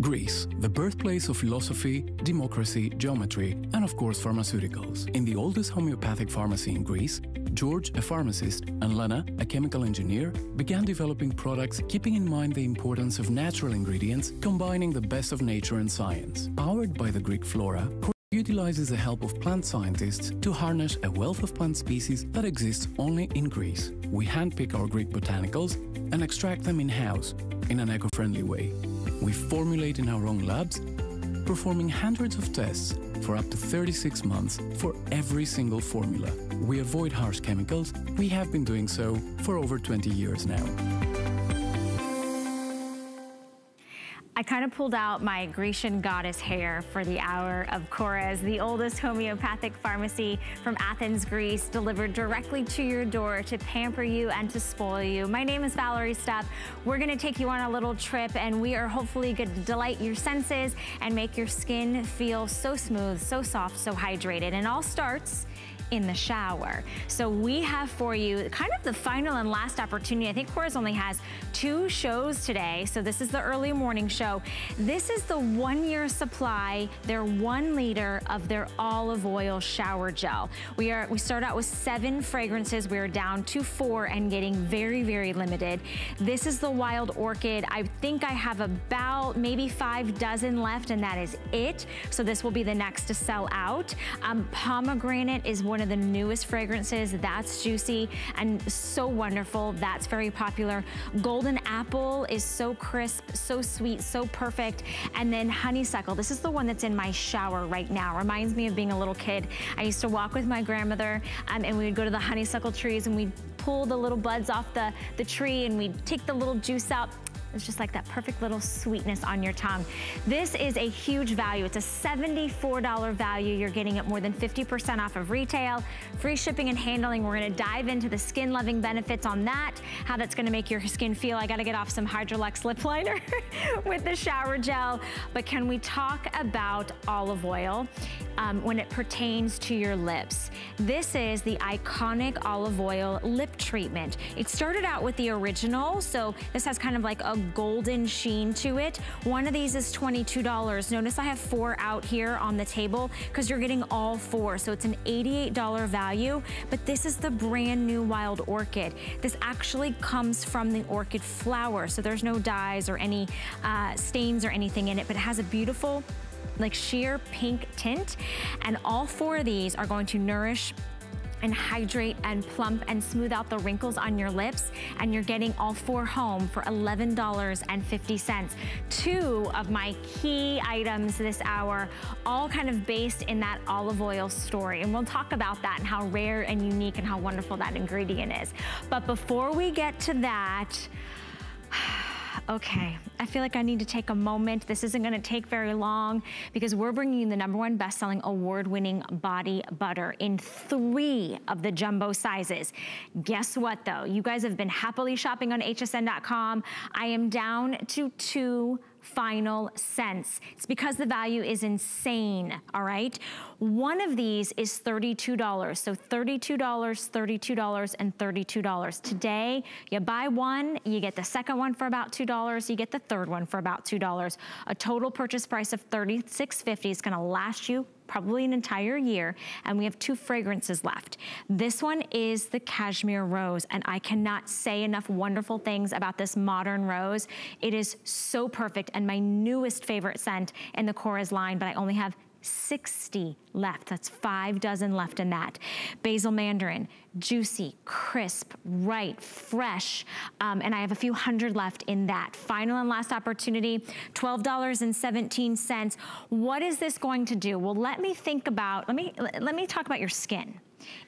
Greece, the birthplace of philosophy, democracy, geometry, and of course pharmaceuticals. In the oldest homeopathic pharmacy in Greece, George, a pharmacist, and Lena, a chemical engineer, began developing products keeping in mind the importance of natural ingredients, combining the best of nature and science. Powered by the Greek flora, utilizes the help of plant scientists to harness a wealth of plant species that exists only in Greece. We handpick our Greek botanicals and extract them in-house in an eco-friendly way. We formulate in our own labs, performing hundreds of tests for up to 36 months for every single formula. We avoid harsh chemicals. We have been doing so for over 20 years now. I kind of pulled out my Grecian goddess hair for the hour of Korres, the oldest homeopathic pharmacy from Athens, Greece, delivered directly to your door to pamper you and to spoil you. My name is Valerie Stup. We're gonna take you on a little trip and we are hopefully gonna delight your senses and make your skin feel so smooth, so soft, so hydrated. And all starts in the shower. So we have for you kind of the final and last opportunity. I think Korres only has two shows today. So this is the early morning show. This is the one year supply, their one liter of their olive oil shower gel. We are we start out with seven fragrances. We are down to four and getting very, very limited. This is the Wild Orchid. I think I have about maybe five dozen left and that is it. So this will be the next to sell out. Um, pomegranate is one one of the newest fragrances. That's juicy and so wonderful. That's very popular. Golden apple is so crisp, so sweet, so perfect. And then honeysuckle. This is the one that's in my shower right now. Reminds me of being a little kid. I used to walk with my grandmother um, and we would go to the honeysuckle trees and we'd pull the little buds off the, the tree and we'd take the little juice out it's just like that perfect little sweetness on your tongue. This is a huge value. It's a $74 value. You're getting it more than 50% off of retail. Free shipping and handling. We're gonna dive into the skin loving benefits on that, how that's gonna make your skin feel. I gotta get off some Hydraluxe lip liner with the shower gel. But can we talk about olive oil um, when it pertains to your lips? This is the iconic olive oil lip treatment. It started out with the original, so this has kind of like a golden sheen to it. One of these is $22. Notice I have four out here on the table because you're getting all four. So it's an $88 value, but this is the brand new Wild Orchid. This actually comes from the orchid flower. So there's no dyes or any uh, stains or anything in it, but it has a beautiful like sheer pink tint. And all four of these are going to nourish and hydrate and plump and smooth out the wrinkles on your lips. And you're getting all four home for $11.50. Two of my key items this hour, all kind of based in that olive oil story. And we'll talk about that and how rare and unique and how wonderful that ingredient is. But before we get to that, okay, I feel like I need to take a moment. This isn't gonna take very long because we're bringing you the number one best-selling award-winning body butter in three of the jumbo sizes. Guess what though? You guys have been happily shopping on hsn.com. I am down to two final cents. It's because the value is insane, all right? One of these is $32. So $32, $32, and $32. Today, you buy one, you get the second one for about $2, you get the third one for about $2. A total purchase price of $36.50 is gonna last you probably an entire year, and we have two fragrances left. This one is the Cashmere Rose, and I cannot say enough wonderful things about this modern rose. It is so perfect and my newest favorite scent in the Korres line, but I only have 60 left. That's five dozen left in that. Basil mandarin, juicy, crisp, right, fresh. Um, and I have a few hundred left in that. Final and last opportunity, $12.17. What is this going to do? Well, let me think about, let me, let me talk about your skin.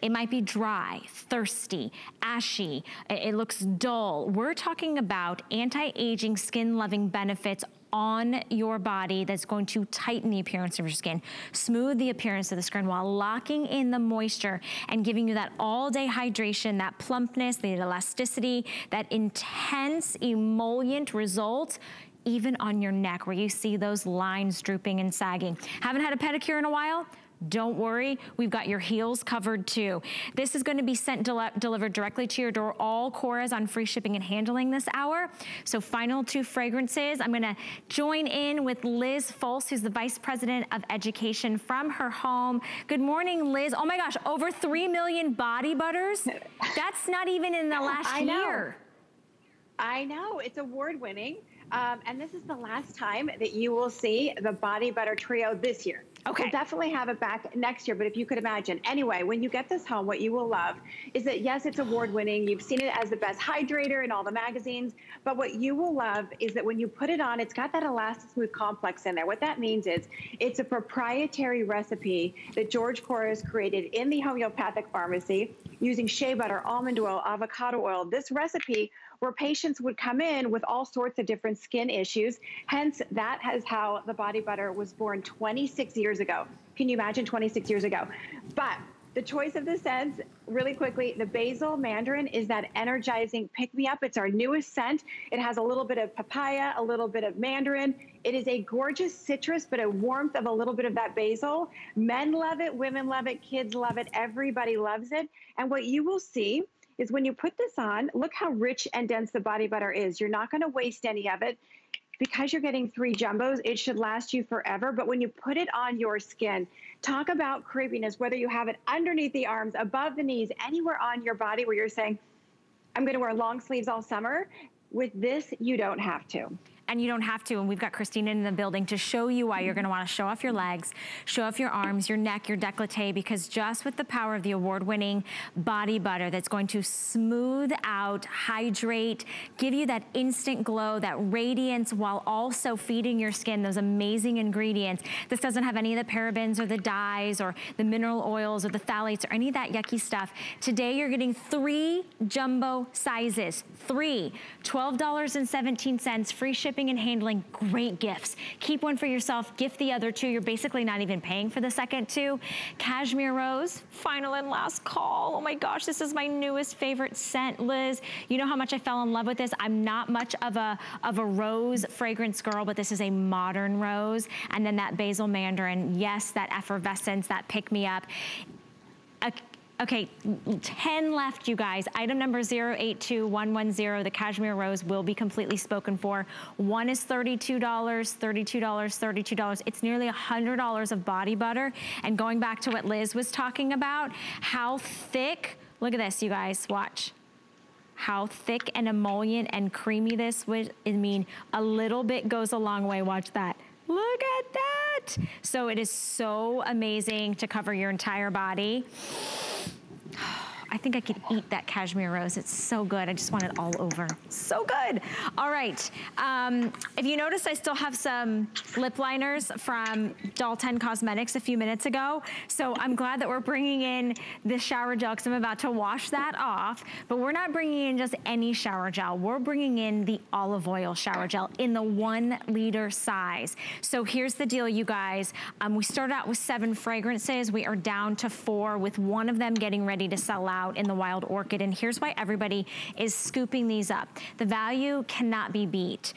It might be dry, thirsty, ashy, it looks dull. We're talking about anti-aging skin loving benefits on your body that's going to tighten the appearance of your skin, smooth the appearance of the skin while locking in the moisture and giving you that all day hydration, that plumpness, the elasticity, that intense emollient result even on your neck where you see those lines drooping and sagging. Haven't had a pedicure in a while? Don't worry, we've got your heels covered too. This is gonna be sent del delivered directly to your door. All Korres on free shipping and handling this hour. So final two fragrances. I'm gonna join in with Liz Folce, who's the Vice President of Education from her home. Good morning, Liz. Oh my gosh, over 3 million body butters? That's not even in the last I year. I know, it's award winning. Um, and this is the last time that you will see the Body Butter Trio this year. Okay. We'll definitely have it back next year, but if you could imagine. Anyway, when you get this home, what you will love is that, yes, it's award winning. You've seen it as the best hydrator in all the magazines, but what you will love is that when you put it on, it's got that Elastismooth complex in there. What that means is it's a proprietary recipe that George Korres has created in the homeopathic pharmacy using shea butter, almond oil, avocado oil. This recipe where patients would come in with all sorts of different skin issues. Hence, that is how the body butter was born 26 years ago. Can you imagine 26 years ago? But the choice of the scents, really quickly, the basil mandarin is that energizing pick-me-up. It's our newest scent. It has a little bit of papaya, a little bit of mandarin. It is a gorgeous citrus, but a warmth of a little bit of that basil. Men love it, women love it, kids love it, everybody loves it. And what you will see is when you put this on, look how rich and dense the body butter is. You're not gonna waste any of it. Because you're getting three jumbos, it should last you forever. But when you put it on your skin, talk about creepiness, whether you have it underneath the arms, above the knees, anywhere on your body where you're saying, I'm gonna wear long sleeves all summer. With this, you don't have to and you don't have to. And we've got Christina in the building to show you why you're gonna wanna show off your legs, show off your arms, your neck, your decollete, because just with the power of the award-winning body butter that's going to smooth out, hydrate, give you that instant glow, that radiance, while also feeding your skin those amazing ingredients. This doesn't have any of the parabens or the dyes or the mineral oils or the phthalates or any of that yucky stuff. Today you're getting three jumbo sizes, three, $12.17, free shipping shipping and handling, great gifts. Keep one for yourself, gift the other two. You're basically not even paying for the second two. Cashmere Rose, final and last call. Oh my gosh, this is my newest favorite scent, Liz. You know how much I fell in love with this. I'm not much of a, of a rose fragrance girl, but this is a modern rose. And then that basil mandarin, yes, that effervescence, that pick me up. A Okay, 10 left, you guys. Item number 082110, the Cashmere Rose will be completely spoken for. One is $32, $32, $32. It's nearly $100 of body butter. And going back to what Liz was talking about, how thick, look at this, you guys, watch how thick and emollient and creamy this would, I mean, a little bit goes a long way, watch that. Look at that. So it is so amazing to cover your entire body. I think I could eat that cashmere rose. It's so good. I just want it all over. So good. All right. Um, if you notice, I still have some lip liners from Doll 10 Cosmetics a few minutes ago. So I'm glad that we're bringing in the shower gel because I'm about to wash that off. But we're not bringing in just any shower gel. We're bringing in the olive oil shower gel in the one liter size. So here's the deal, you guys. Um, we started out with seven fragrances. We are down to four with one of them getting ready to sell out out in the wild orchid. And here's why everybody is scooping these up. The value cannot be beat.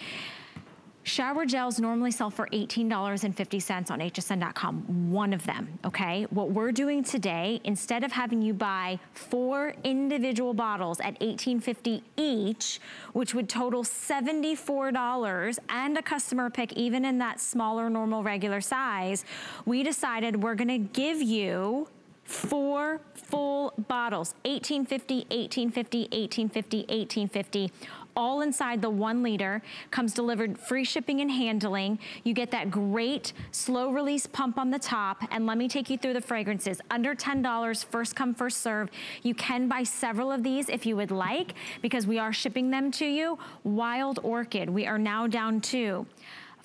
Shower gels normally sell for $18.50 on hsn.com, one of them, okay? What we're doing today, instead of having you buy four individual bottles at $18.50 each, which would total $74 and a customer pick even in that smaller normal regular size, we decided we're gonna give you four full bottles, 1850, 1850, 1850, 1850, all inside the one liter, comes delivered free shipping and handling. You get that great slow release pump on the top. And let me take you through the fragrances. Under $10, first come, first serve. You can buy several of these if you would like, because we are shipping them to you. Wild Orchid, we are now down to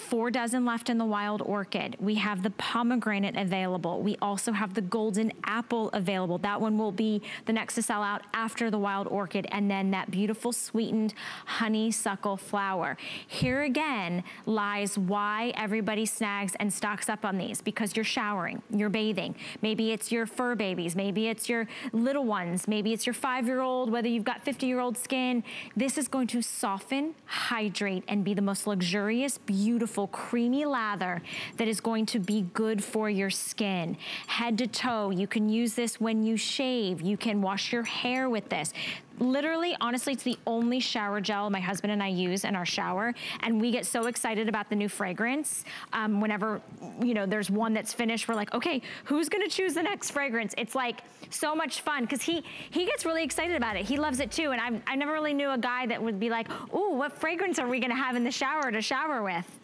Four dozen left in the wild orchid. We have the pomegranate available. We also have the golden apple available. That one will be the next to sell out after the wild orchid. And then that beautiful sweetened honeysuckle flower. Here again lies why everybody snags and stocks up on these because you're showering, you're bathing. Maybe it's your fur babies. Maybe it's your little ones. Maybe it's your five-year-old, whether you've got 50-year-old skin. This is going to soften, hydrate, and be the most luxurious, beautiful beautiful creamy lather that is going to be good for your skin. Head to toe, you can use this when you shave. You can wash your hair with this literally, honestly, it's the only shower gel my husband and I use in our shower. And we get so excited about the new fragrance. Um, whenever, you know, there's one that's finished, we're like, okay, who's gonna choose the next fragrance? It's like so much fun because he, he gets really excited about it. He loves it too. And I, I never really knew a guy that would be like, ooh, what fragrance are we gonna have in the shower to shower with?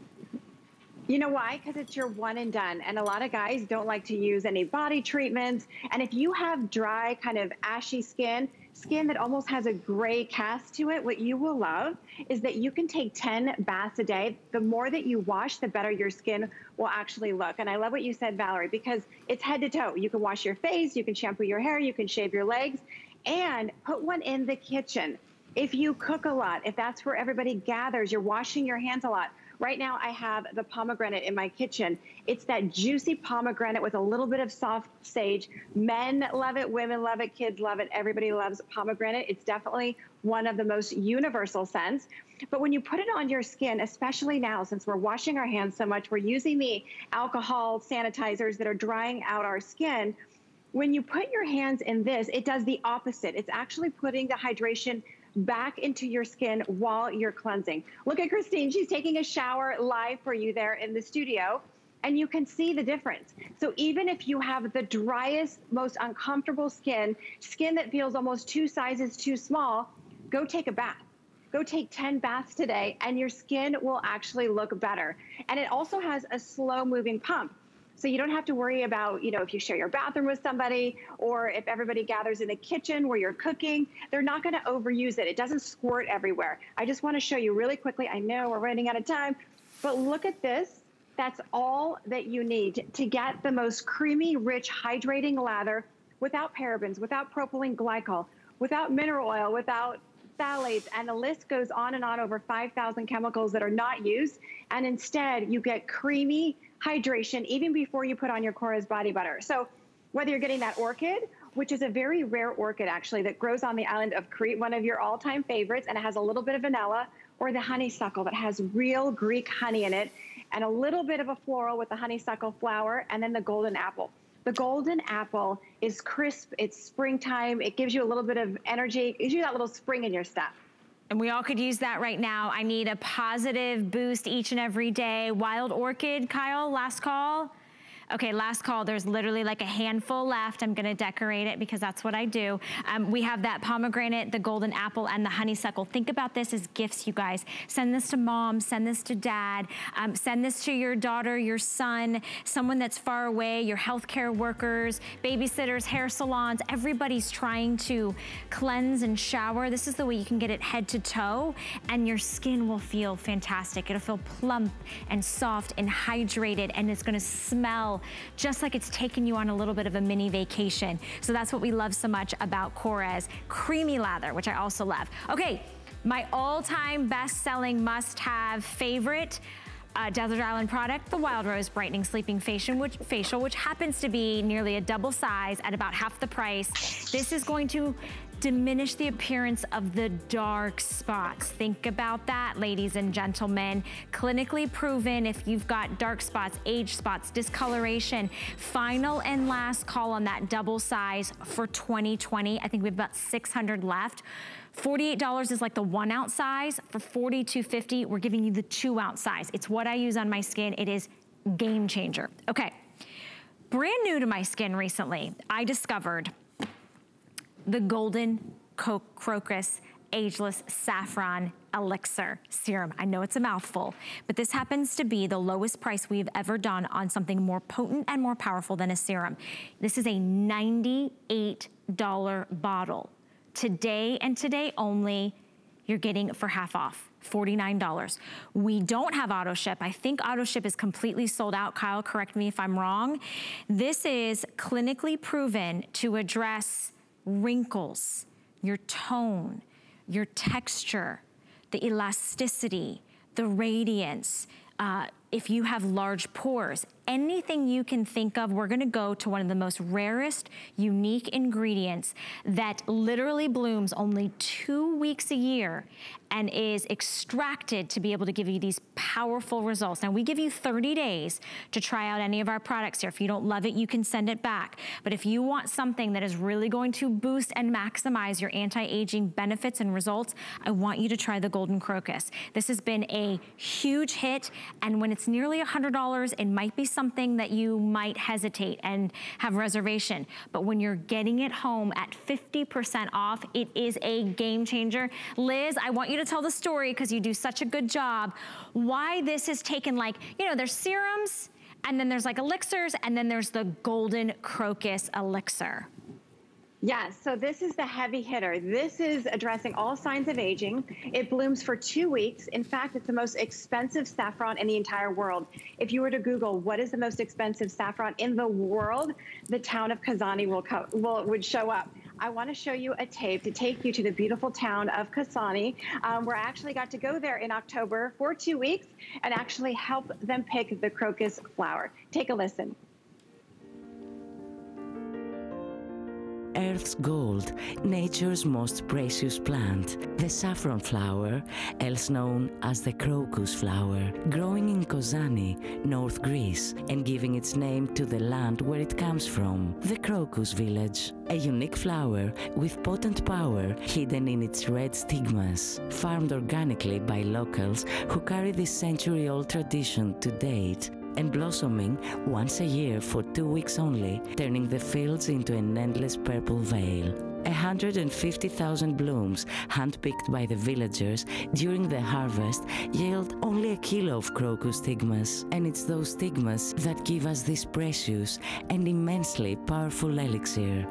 You know why? Because it's your one and done. And a lot of guys don't like to use any body treatments. And if you have dry, kind of ashy skin, skin that almost has a gray cast to it, what you will love is that you can take 10 baths a day. The more that you wash, the better your skin will actually look. And I love what you said, Valerie, because it's head to toe. You can wash your face, you can shampoo your hair, you can shave your legs, and put one in the kitchen. If you cook a lot, if that's where everybody gathers, you're washing your hands a lot, Right now I have the pomegranate in my kitchen. It's that juicy pomegranate with a little bit of soft sage. Men love it, women love it, kids love it. Everybody loves pomegranate. It's definitely one of the most universal scents. But when you put it on your skin, especially now since we're washing our hands so much, we're using the alcohol sanitizers that are drying out our skin. When you put your hands in this, it does the opposite. It's actually putting the hydration back into your skin while you're cleansing. Look at Christine. She's taking a shower live for you there in the studio and you can see the difference. So even if you have the driest, most uncomfortable skin, skin that feels almost two sizes too small, go take a bath. Go take 10 baths today and your skin will actually look better. And it also has a slow moving pump. So you don't have to worry about, you know, if you share your bathroom with somebody or if everybody gathers in the kitchen where you're cooking, they're not going to overuse it. It doesn't squirt everywhere. I just want to show you really quickly. I know we're running out of time, but look at this. That's all that you need to get the most creamy, rich, hydrating lather without parabens, without propylene glycol, without mineral oil, without phthalates, and the list goes on and on over 5,000 chemicals that are not used. And instead, you get creamy, hydration even before you put on your Korres body butter. So whether you're getting that orchid, which is a very rare orchid actually that grows on the island of Crete, one of your all-time favorites, and it has a little bit of vanilla, or the honeysuckle that has real Greek honey in it, and a little bit of a floral with the honeysuckle flower, and then the golden apple. The golden apple is crisp, it's springtime, it gives you a little bit of energy, it gives you that little spring in your step. And we all could use that right now. I need a positive boost each and every day. Wild Orchid, Kyle, last call. Okay, last call. There's literally like a handful left. I'm gonna decorate it because that's what I do. Um, we have that pomegranate, the golden apple, and the honeysuckle. Think about this as gifts, you guys. Send this to mom, send this to dad, um, send this to your daughter, your son, someone that's far away, your healthcare workers, babysitters, hair salons. Everybody's trying to cleanse and shower. This is the way you can get it head to toe, and your skin will feel fantastic. It'll feel plump and soft and hydrated, and it's gonna smell just like it's taking you on a little bit of a mini vacation. So that's what we love so much about Korres. Creamy lather, which I also love. Okay, my all-time best-selling must-have favorite uh, Desert Island product, the Wild Rose Brightening Sleeping Facial which, facial, which happens to be nearly a double size at about half the price. This is going to diminish the appearance of the dark spots. Think about that, ladies and gentlemen. Clinically proven if you've got dark spots, age spots, discoloration. Final and last call on that double size for 2020. I think we have about 600 left. $48 is like the one ounce size. For $42.50, we're giving you the two ounce size. It's what I use on my skin. It is game changer. Okay, brand new to my skin recently, I discovered the Golden Crocus Ageless Saffron Elixir Serum. I know it's a mouthful, but this happens to be the lowest price we've ever done on something more potent and more powerful than a serum. This is a $98 bottle. Today and today only, you're getting it for half off. $49. We don't have auto ship. I think auto ship is completely sold out. Kyle, correct me if I'm wrong. This is clinically proven to address wrinkles, your tone, your texture, the elasticity, the radiance. Uh, if you have large pores, anything you can think of, we're gonna go to one of the most rarest, unique ingredients that literally blooms only two weeks a year and is extracted to be able to give you these powerful results. Now we give you 30 days to try out any of our products here. If you don't love it, you can send it back. But if you want something that is really going to boost and maximize your anti-aging benefits and results, I want you to try the Golden Crocus. This has been a huge hit, and when it's nearly $100, it might be something that you might hesitate and have reservation. But when you're getting it home at 50% off, it is a game changer. Liz, I want you to tell the story because you do such a good job, why this has taken like, you know, there's serums, and then there's like elixirs, and then there's the golden crocus elixir. Yes, so this is the heavy hitter. This is addressing all signs of aging. It blooms for two weeks. In fact, it's the most expensive saffron in the entire world. If you were to Google what is the most expensive saffron in the world, the town of Kozani will, will would show up. I want to show you a tape to take you to the beautiful town of Kozani, um, where I actually got to go there in October for two weeks and actually help them pick the crocus flower. Take a listen. Earth's gold, nature's most precious plant, the saffron flower, else known as the crocus flower, growing in Kozani, North Greece, and giving its name to the land where it comes from, the crocus village. A unique flower with potent power hidden in its red stigmas, farmed organically by locals who carry this century-old tradition to date and blossoming once a year for two weeks only, turning the fields into an endless purple veil. 150,000 blooms, handpicked by the villagers during the harvest, yield only a kilo of crocus stigmas. And it's those stigmas that give us this precious and immensely powerful elixir.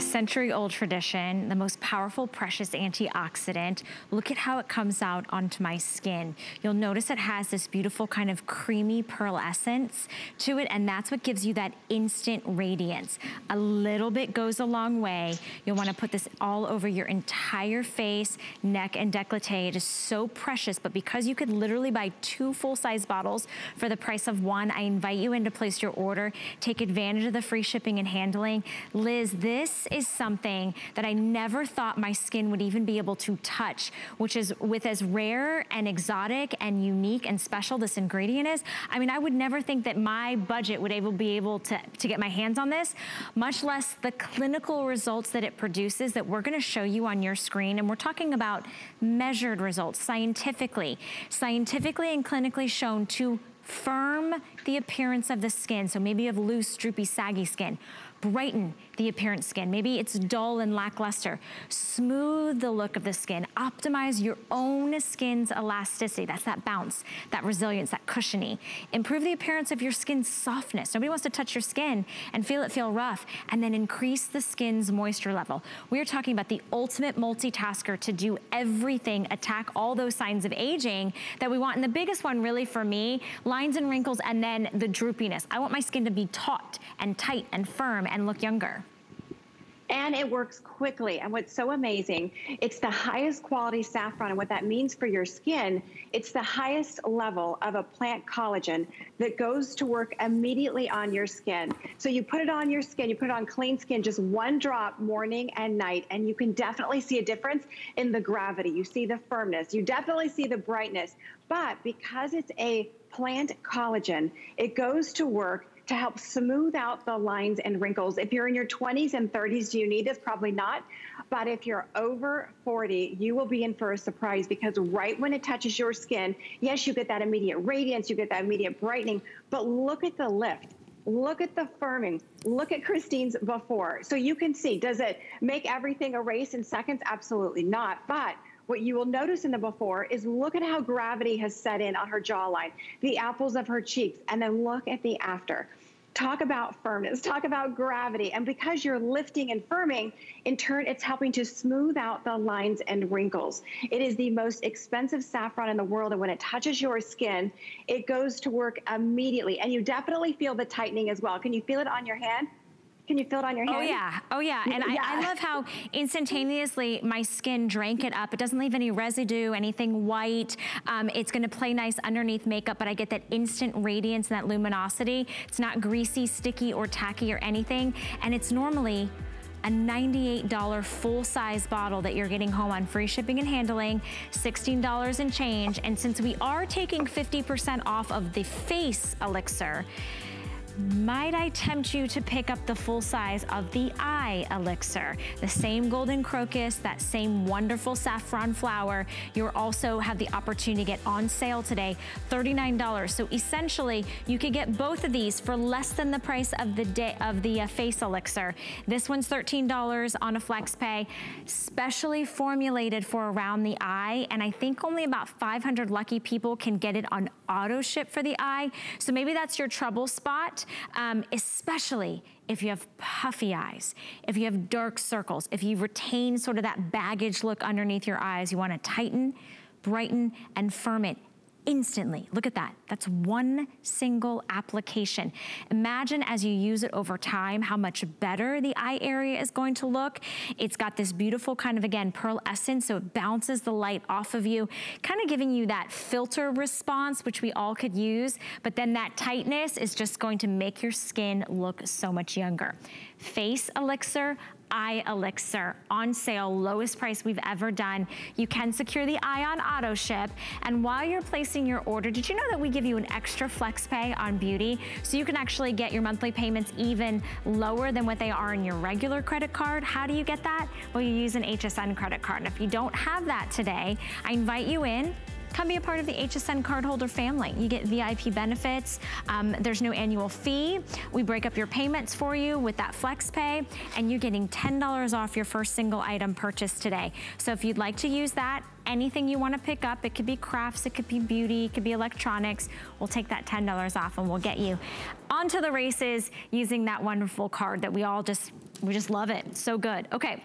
Century old tradition, the most powerful, precious antioxidant. Look at how it comes out onto my skin. You'll notice it has this beautiful kind of creamy pearl essence to it, and that's what gives you that instant radiance. A little bit goes a long way. You'll wanna put this all over your entire face, neck, and décolleté. It is so precious, but because you could literally buy two full-size bottles for the price of one, I invite you in to place your order. Take advantage of the free shipping and handling. Liz, this is something that I never thought my skin would even be able to touch, which is with as rare and exotic and unique and special this ingredient is. I mean, I would never think that my budget would able be able to, to get my hands on this, much less the clinical results that it produces that we're gonna show you on your screen. And we're talking about measured results scientifically, scientifically and clinically shown to firm the appearance of the skin. So maybe you have loose, droopy, saggy skin brighten the appearance skin. Maybe it's dull and lackluster. Smooth the look of the skin. Optimize your own skin's elasticity. That's that bounce, that resilience, that cushiony. Improve the appearance of your skin's softness. Nobody wants to touch your skin and feel it feel rough. And then increase the skin's moisture level. We're talking about the ultimate multitasker to do everything, attack all those signs of aging that we want. And the biggest one really for me, lines and wrinkles and then the droopiness. I want my skin to be taut and tight and firm and look younger and it works quickly. And what's so amazing, it's the highest quality saffron. And what that means for your skin, it's the highest level of a plant collagen that goes to work immediately on your skin. So you put it on your skin, you put it on clean skin, just one drop morning and night, and you can definitely see a difference in the gravity. You see the firmness, you definitely see the brightness. But because it's a plant collagen, it goes to work to help smooth out the lines and wrinkles. If you're in your 20s and 30s, do you need this? Probably not. But if you're over 40, you will be in for a surprise because right when it touches your skin, yes, you get that immediate radiance, you get that immediate brightening, but look at the lift. Look at the firming. Look at Christine's before. So you can see, does it make everything erase in seconds? Absolutely not. But what you will notice in the before is look at how gravity has set in on her jawline, the apples of her cheeks, and then look at the after. Talk about firmness, talk about gravity. And because you're lifting and firming, in turn, it's helping to smooth out the lines and wrinkles. It is the most expensive saffron in the world. And when it touches your skin, it goes to work immediately. And you definitely feel the tightening as well. Can you feel it on your hand? Can you feel it on your oh, hand? Oh yeah, oh yeah. And yeah. I, I, love how instantaneously my skin drank it up. It doesn't leave any residue, anything white. Um, it's gonna play nice underneath makeup, but I get that instant radiance and that luminosity. It's not greasy, sticky, or tacky or anything. And it's normally a $98 full-size bottle that you're getting home on free shipping and handling, $16 and change. And since we are taking 50% off of the face elixir, might I tempt you to pick up the full size of the eye elixir? The same golden crocus, that same wonderful saffron flower. You also have the opportunity to get on sale today, $39. So essentially, you could get both of these for less than the price of the day of the uh, face elixir. This one's $13 on a flex pay, specially formulated for around the eye. And I think only about 500 lucky people can get it on auto ship for the eye. So maybe that's your trouble spot um, especially if you have puffy eyes, if you have dark circles, if you retain sort of that baggage look underneath your eyes, you wanna tighten, brighten, and firm it instantly. Look at that. That's one single application. Imagine as you use it over time how much better the eye area is going to look. It's got this beautiful kind of, again, pearl essence, so it bounces the light off of you, kind of giving you that filter response, which we all could use, but then that tightness is just going to make your skin look so much younger. Face Elixir, Eye Elixir on sale, lowest price we've ever done. You can secure the eye on auto ship. And while you're placing your order, did you know that we give you an extra flex pay on beauty? So you can actually get your monthly payments even lower than what they are in your regular credit card. How do you get that? Well, you use an HSN credit card. And if you don't have that today, I invite you in Come be a part of the HSN cardholder family. You get VIP benefits. Um, there's no annual fee. We break up your payments for you with that flex pay and you're getting $10 off your first single item purchase today. So if you'd like to use that, anything you wanna pick up, it could be crafts, it could be beauty, it could be electronics, we'll take that $10 off and we'll get you onto the races using that wonderful card that we all just, we just love it. So good. Okay.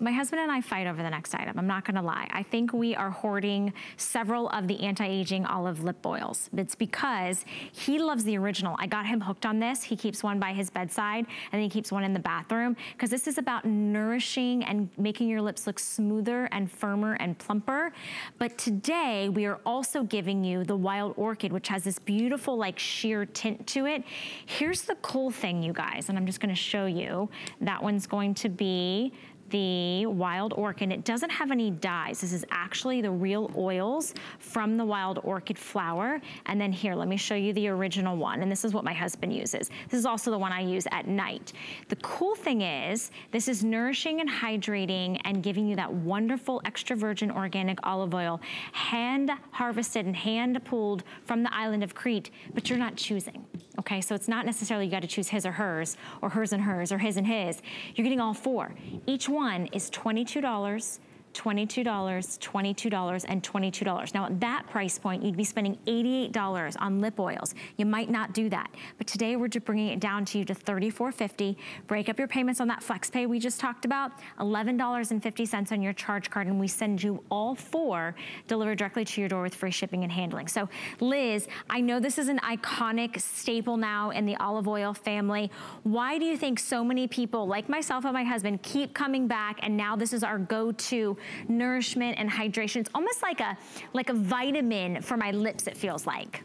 My husband and I fight over the next item, I'm not gonna lie. I think we are hoarding several of the anti-aging olive lip oils. It's because he loves the original. I got him hooked on this. He keeps one by his bedside and he keeps one in the bathroom because this is about nourishing and making your lips look smoother and firmer and plumper. But today we are also giving you the Wild Orchid, which has this beautiful like sheer tint to it. Here's the cool thing, you guys, and I'm just gonna show you. That one's going to be the wild orchid. It doesn't have any dyes. This is actually the real oils from the wild orchid flower. And then here, let me show you the original one. And this is what my husband uses. This is also the one I use at night. The cool thing is, this is nourishing and hydrating and giving you that wonderful extra virgin organic olive oil, hand harvested and hand pulled from the island of Crete, but you're not choosing. Okay, so it's not necessarily you gotta choose his or hers, or hers and hers, or his and his. You're getting all four. Each one one is $22 $22, $22, and $22. Now at that price point, you'd be spending $88 on lip oils. You might not do that. But today we're just bringing it down to you to $34.50. Break up your payments on that flex pay we just talked about, $11.50 on your charge card, and we send you all four delivered directly to your door with free shipping and handling. So Liz, I know this is an iconic staple now in the olive oil family. Why do you think so many people, like myself and my husband, keep coming back and now this is our go-to nourishment and hydration. It's almost like a, like a vitamin for my lips, it feels like.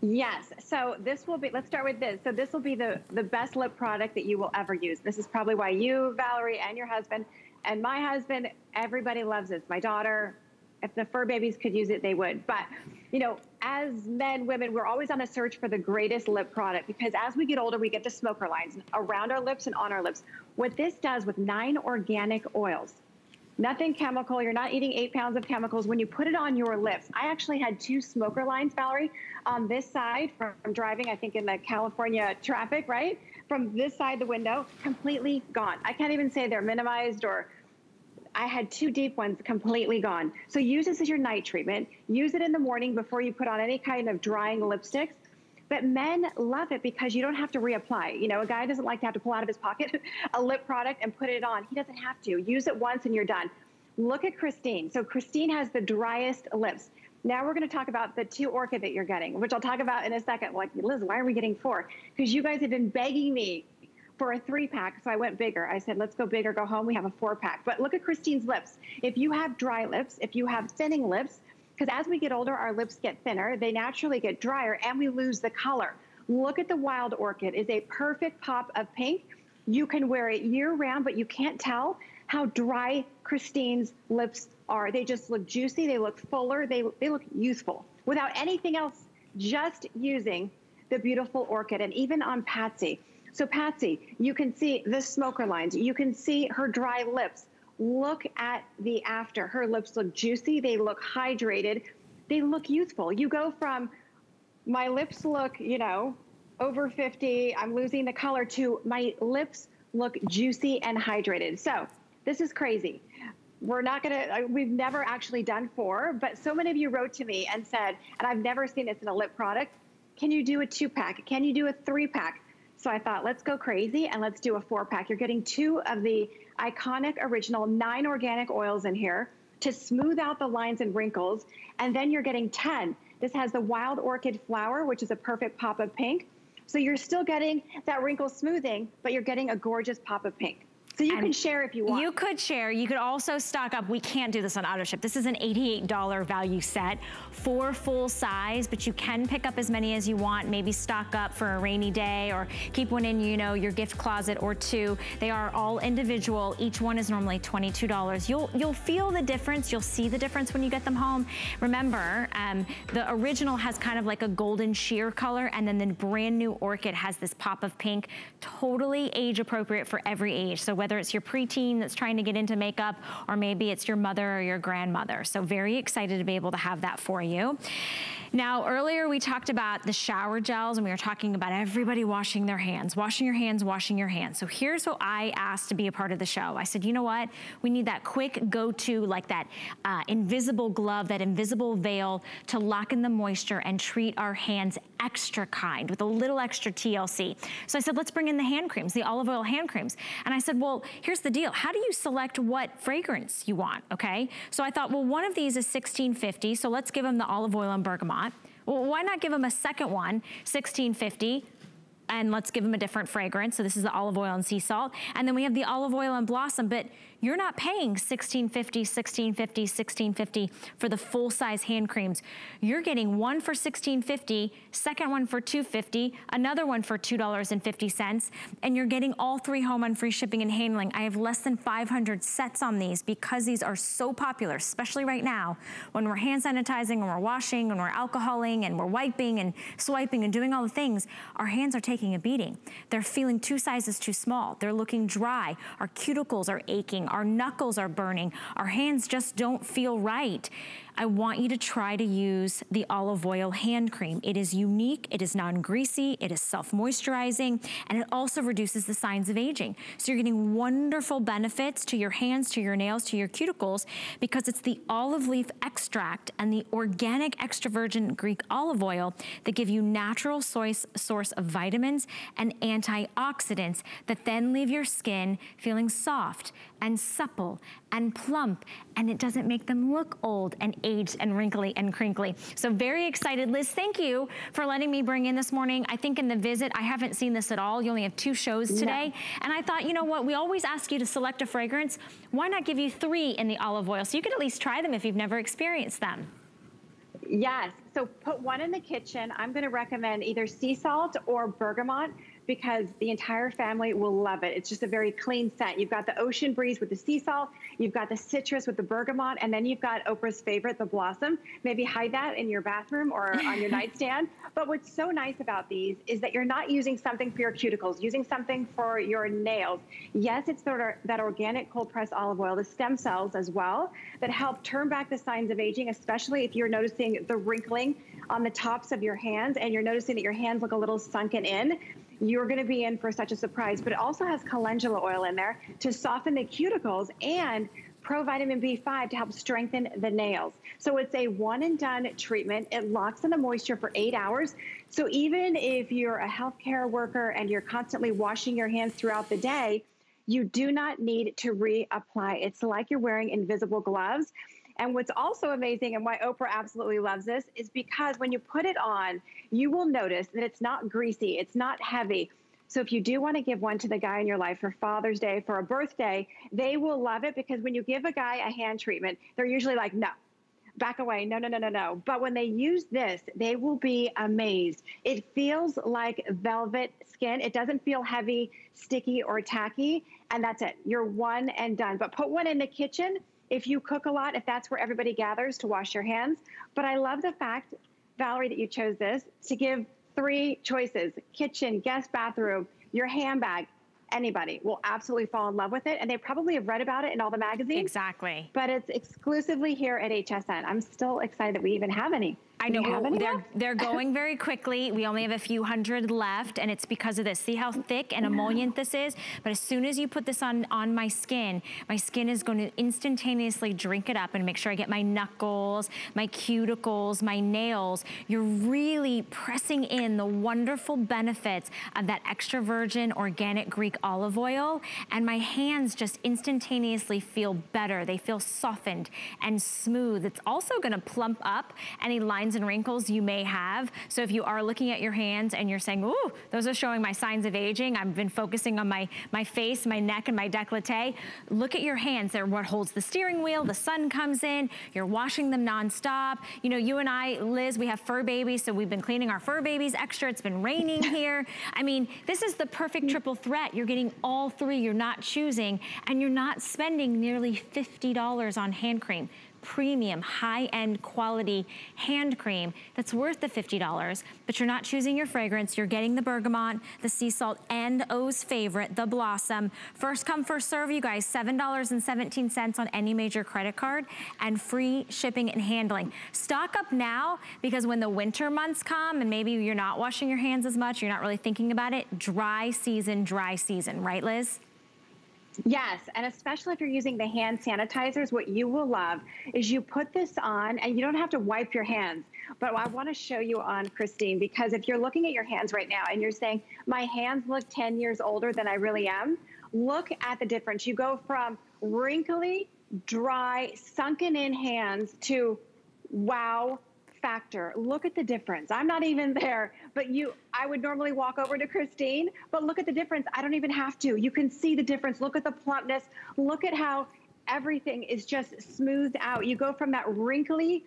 Yes. So this will be, let's start with this. So this will be the, the best lip product that you will ever use. This is probably why you, Valerie, and your husband, and my husband, everybody loves this. My daughter, if the fur babies could use it, they would. But, you know, as men, women, we're always on a search for the greatest lip product because as we get older, we get the smoker lines around our lips and on our lips. What this does with nine organic oils, Nothing chemical. You're not eating eight pounds of chemicals. When you put it on your lips, I actually had two smoker lines, Valerie, on this side from driving, I think in the California traffic, right? From this side the window, completely gone. I can't even say they're minimized or I had two deep ones completely gone. So use this as your night treatment. Use it in the morning before you put on any kind of drying lipsticks. But men love it because you don't have to reapply. You know, a guy doesn't like to have to pull out of his pocket a lip product and put it on. He doesn't have to. Use it once and you're done. Look at Christine. So Christine has the driest lips. Now we're going to talk about the two orchid that you're getting, which I'll talk about in a second. Like, Liz, why are we getting four? Because you guys have been begging me for a three pack, so I went bigger. I said, let's go bigger, go home. We have a four pack. But look at Christine's lips. If you have dry lips, if you have thinning lips, because as we get older, our lips get thinner, they naturally get drier, and we lose the color. Look at the wild orchid. It's a perfect pop of pink. You can wear it year round, but you can't tell how dry Christine's lips are. They just look juicy. They look fuller. They, they look youthful without anything else, just using the beautiful orchid. And even on Patsy. So Patsy, you can see the smoker lines. You can see her dry lips. Look at the after. Her lips look juicy. They look hydrated. They look youthful. You go from my lips look, you know, over 50, I'm losing the color to my lips look juicy and hydrated. So this is crazy. We're not gonna, uh, we've never actually done four, but so many of you wrote to me and said, and I've never seen this in a lip product, can you do a two pack? Can you do a three pack? So I thought, let's go crazy and let's do a four pack. You're getting two of the iconic original nine organic oils in here to smooth out the lines and wrinkles. And then you're getting 10. This has the wild orchid flower, which is a perfect pop of pink. So you're still getting that wrinkle smoothing, but you're getting a gorgeous pop of pink. So you and can share if you want. You could share. You could also stock up. We can't do this on auto ship. This is an $88 value set for full size, but you can pick up as many as you want. Maybe stock up for a rainy day or keep one in, you know, your gift closet or two. They are all individual. Each one is normally $22. You'll you'll feel the difference. You'll see the difference when you get them home. Remember, um, the original has kind of like a golden sheer color, and then the brand new orchid has this pop of pink. Totally age appropriate for every age. So whether it's your preteen that's trying to get into makeup or maybe it's your mother or your grandmother. So very excited to be able to have that for you. Now, earlier we talked about the shower gels and we were talking about everybody washing their hands, washing your hands, washing your hands. So here's what I asked to be a part of the show. I said, you know what? We need that quick go-to, like that uh, invisible glove, that invisible veil to lock in the moisture and treat our hands extra kind with a little extra TLC. So I said, let's bring in the hand creams, the olive oil hand creams. And I said, well, here's the deal. How do you select what fragrance you want, okay? So I thought, well, one of these is 1650, so let's give them the olive oil and bergamot. Well, why not give them a second one, 1650, and let's give them a different fragrance. So this is the olive oil and sea salt. And then we have the olive oil and blossom, but you're not paying 1650, 1650, 1650 for the full size hand creams. You're getting one for 1650, second one for 250, another one for $2.50, and you're getting all three home on free shipping and handling. I have less than 500 sets on these because these are so popular, especially right now when we're hand sanitizing and we're washing and we're alcoholing and we're wiping and swiping and doing all the things, our hands are taking a beating. They're feeling two sizes too small. They're looking dry. Our cuticles are aching our knuckles are burning, our hands just don't feel right. I want you to try to use the olive oil hand cream. It is unique, it is non-greasy, it is self-moisturizing, and it also reduces the signs of aging. So you're getting wonderful benefits to your hands, to your nails, to your cuticles, because it's the olive leaf extract and the organic extra virgin Greek olive oil that give you natural source, source of vitamins and antioxidants that then leave your skin feeling soft and supple and plump and it doesn't make them look old and aged and wrinkly and crinkly. So very excited. Liz, thank you for letting me bring in this morning. I think in the visit, I haven't seen this at all. You only have two shows today. No. And I thought, you know what, we always ask you to select a fragrance. Why not give you three in the olive oil? So you could at least try them if you've never experienced them. Yes, so put one in the kitchen. I'm gonna recommend either sea salt or bergamot because the entire family will love it. It's just a very clean scent. You've got the ocean breeze with the sea salt, you've got the citrus with the bergamot, and then you've got Oprah's favorite, the blossom. Maybe hide that in your bathroom or on your nightstand. But what's so nice about these is that you're not using something for your cuticles, using something for your nails. Yes, it's the, that organic cold pressed olive oil, the stem cells as well, that help turn back the signs of aging, especially if you're noticing the wrinkling on the tops of your hands and you're noticing that your hands look a little sunken in you're going to be in for such a surprise. But it also has calendula oil in there to soften the cuticles and provitamin B5 to help strengthen the nails. So it's a one and done treatment. It locks in the moisture for eight hours. So even if you're a healthcare worker and you're constantly washing your hands throughout the day, you do not need to reapply. It's like you're wearing invisible gloves. And what's also amazing and why Oprah absolutely loves this is because when you put it on, you will notice that it's not greasy, it's not heavy. So if you do want to give one to the guy in your life for Father's Day, for a birthday, they will love it because when you give a guy a hand treatment, they're usually like, no, back away. No, no, no, no, no. But when they use this, they will be amazed. It feels like velvet skin. It doesn't feel heavy, sticky, or tacky. And that's it. You're one and done. But put one in the kitchen if you cook a lot, if that's where everybody gathers to wash your hands. But I love the fact, Valerie, that you chose this to give three choices kitchen, guest bathroom, your handbag. Anybody will absolutely fall in love with it. And they probably have read about it in all the magazines. Exactly. But it's exclusively here at HSN. I'm still excited that we even have any. I know they're they're going very quickly. We only have a few hundred left, and it's because of this. See how thick and emollient this is? But as soon as you put this on on my skin, my skin is going to instantaneously drink it up and make sure I get my knuckles, my cuticles, my nails. You're really pressing in the wonderful benefits of that extra virgin organic Greek olive oil, and my hands just instantaneously feel better. They feel softened and smooth. It's also going to plump up any lines lines and wrinkles you may have. So if you are looking at your hands and you're saying, ooh, those are showing my signs of aging, I've been focusing on my, my face, my neck, and my décolleté, look at your hands. They're what holds the steering wheel, the sun comes in, you're washing them nonstop. You know, you and I, Liz, we have fur babies, so we've been cleaning our fur babies extra. It's been raining here. I mean, this is the perfect triple threat. You're getting all three, you're not choosing, and you're not spending nearly $50 on hand cream premium, high-end quality hand cream that's worth the $50, but you're not choosing your fragrance. You're getting the bergamot, the sea salt, and O's favorite, the blossom. First come, first serve, you guys. $7.17 on any major credit card and free shipping and handling. Stock up now because when the winter months come and maybe you're not washing your hands as much, you're not really thinking about it, dry season, dry season, right, Liz? Yes, and especially if you're using the hand sanitizers, what you will love is you put this on and you don't have to wipe your hands. But I want to show you on Christine because if you're looking at your hands right now and you're saying, my hands look 10 years older than I really am, look at the difference. You go from wrinkly, dry, sunken in hands to wow, factor. Look at the difference. I'm not even there, but you, I would normally walk over to Christine, but look at the difference. I don't even have to. You can see the difference. Look at the plumpness. Look at how everything is just smoothed out. You go from that wrinkly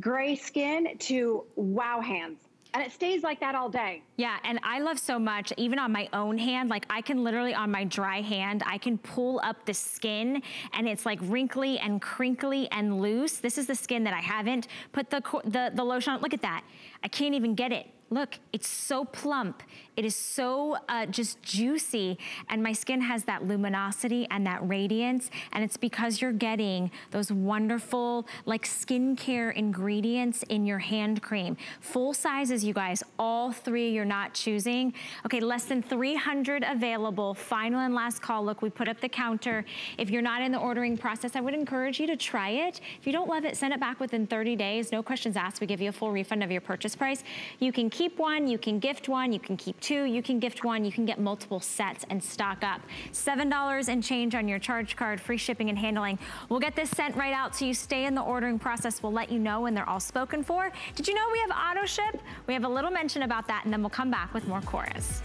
gray skin to wow hands. And it stays like that all day. Yeah, and I love so much, even on my own hand, like I can literally on my dry hand, I can pull up the skin and it's like wrinkly and crinkly and loose. This is the skin that I haven't put the, the, the lotion on. Look at that. I can't even get it. Look, it's so plump. It is so uh, just juicy and my skin has that luminosity and that radiance and it's because you're getting those wonderful like skincare ingredients in your hand cream. Full sizes, you guys, all three you're not choosing. Okay, less than 300 available. Final and last call. Look, we put up the counter. If you're not in the ordering process, I would encourage you to try it. If you don't love it, send it back within 30 days. No questions asked. We give you a full refund of your purchase price. You can keep one, you can gift one, you can keep two, you can gift one, you can get multiple sets and stock up. $7 and change on your charge card, free shipping and handling. We'll get this sent right out so you stay in the ordering process. We'll let you know when they're all spoken for. Did you know we have auto ship? We have a little mention about that and then we'll come back with more Korres.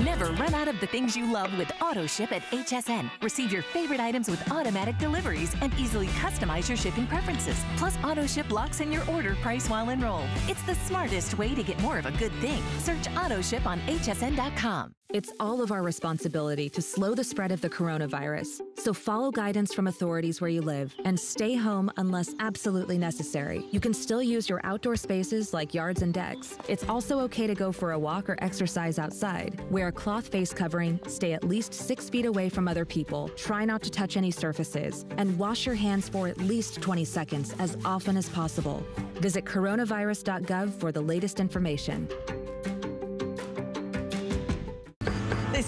Never run out of the things you love with AutoShip at HSN. Receive your favorite items with automatic deliveries and easily customize your shipping preferences. Plus, AutoShip locks in your order price while enrolled. It's the smartest way to get more of a good thing. Search AutoShip on hsn.com. It's all of our responsibility to slow the spread of the coronavirus. So follow guidance from authorities where you live and stay home unless absolutely necessary. You can still use your outdoor spaces like yards and decks. It's also okay to go for a walk or exercise outside. Wear a cloth face covering, stay at least six feet away from other people, try not to touch any surfaces, and wash your hands for at least 20 seconds as often as possible. Visit coronavirus.gov for the latest information.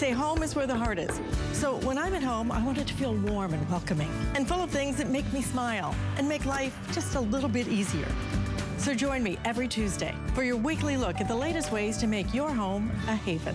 Say home is where the heart is. So when I'm at home, I want it to feel warm and welcoming and full of things that make me smile and make life just a little bit easier. So join me every Tuesday for your weekly look at the latest ways to make your home a haven.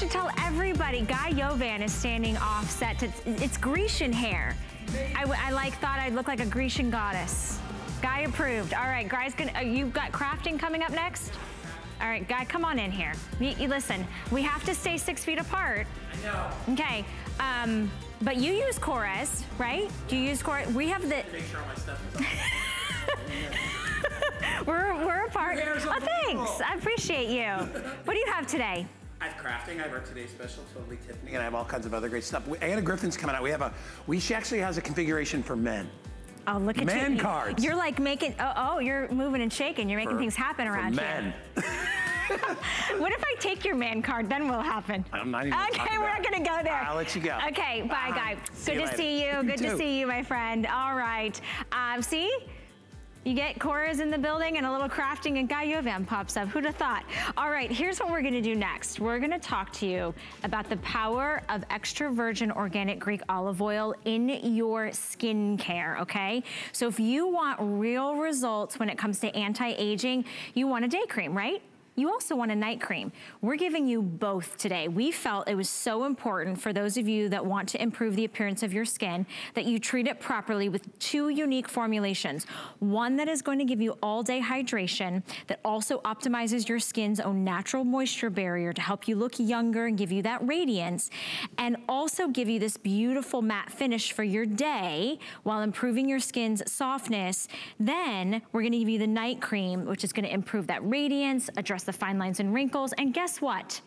Should tell everybody. Guy Yovan is standing offset. To, it's Grecian hair. I, I like thought I'd look like a Grecian goddess. Guy approved. All right, Guy's gonna, uh, you've got crafting coming up next? All right, Guy, come on in here. You, you listen, we have to stay six feet apart. I know. Okay, um, but you use Korres, right? Do you use Korres? We have the... Make sure all my stuff is we're, we're apart. Oh, thanks. I appreciate you. What do you have today? I have crafting. I have our today's special, totally Tiffany, and I have all kinds of other great stuff. Anna Griffin's coming out. We have a. We she actually has a configuration for men. Oh, look at Man you. cards. You're like making, oh, oh, you're moving and shaking. You're making for- things happen for around men. here. What if I take your man card? Then what'll happen? I'm not even Okay, we're not gonna go there. I'll let you go. Okay, bye, Bye. guy. Good you to later. see you. You Good to see you, my friend. All right. Um, see? You get Korres in the building and a little crafting and Guy Yovan pops up. Who'd have thought? All right, here's what we're gonna do next. We're gonna talk to you about the power of extra virgin organic Greek olive oil in your skincare, okay? So if you want real results when it comes to anti-aging, you want a day cream, right? You also want a night cream. We're giving you both today. We felt it was so important for those of you that want to improve the appearance of your skin that you treat it properly with two unique formulations. One that is going to give you all day hydration that also optimizes your skin's own natural moisture barrier to help you look younger and give you that radiance and also give you this beautiful matte finish for your day while improving your skin's softness. Then we're gonna give you the night cream, which is gonna improve that radiance, address the fine lines and wrinkles, and guess what?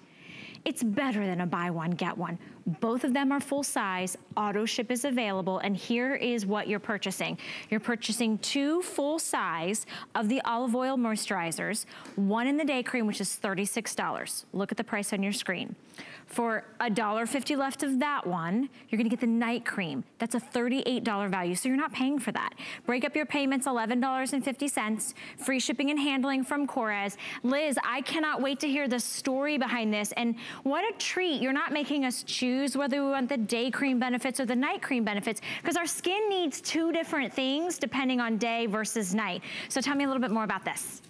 It's better than a buy one, get one. Both of them are full size, auto ship is available, and here is what you're purchasing. You're purchasing two full size of the olive oil moisturizers, one in the day cream, which is $36. Look at the price on your screen. For $1.50 left of that one, you're gonna get the night cream. That's a $38 value, so you're not paying for that. Break up your payments, $11.50, free shipping and handling from Korres. Liz, I cannot wait to hear the story behind this, and what a treat. You're not making us choose whether we want the day cream benefits or the night cream benefits, because our skin needs two different things depending on day versus night. So tell me a little bit more about this.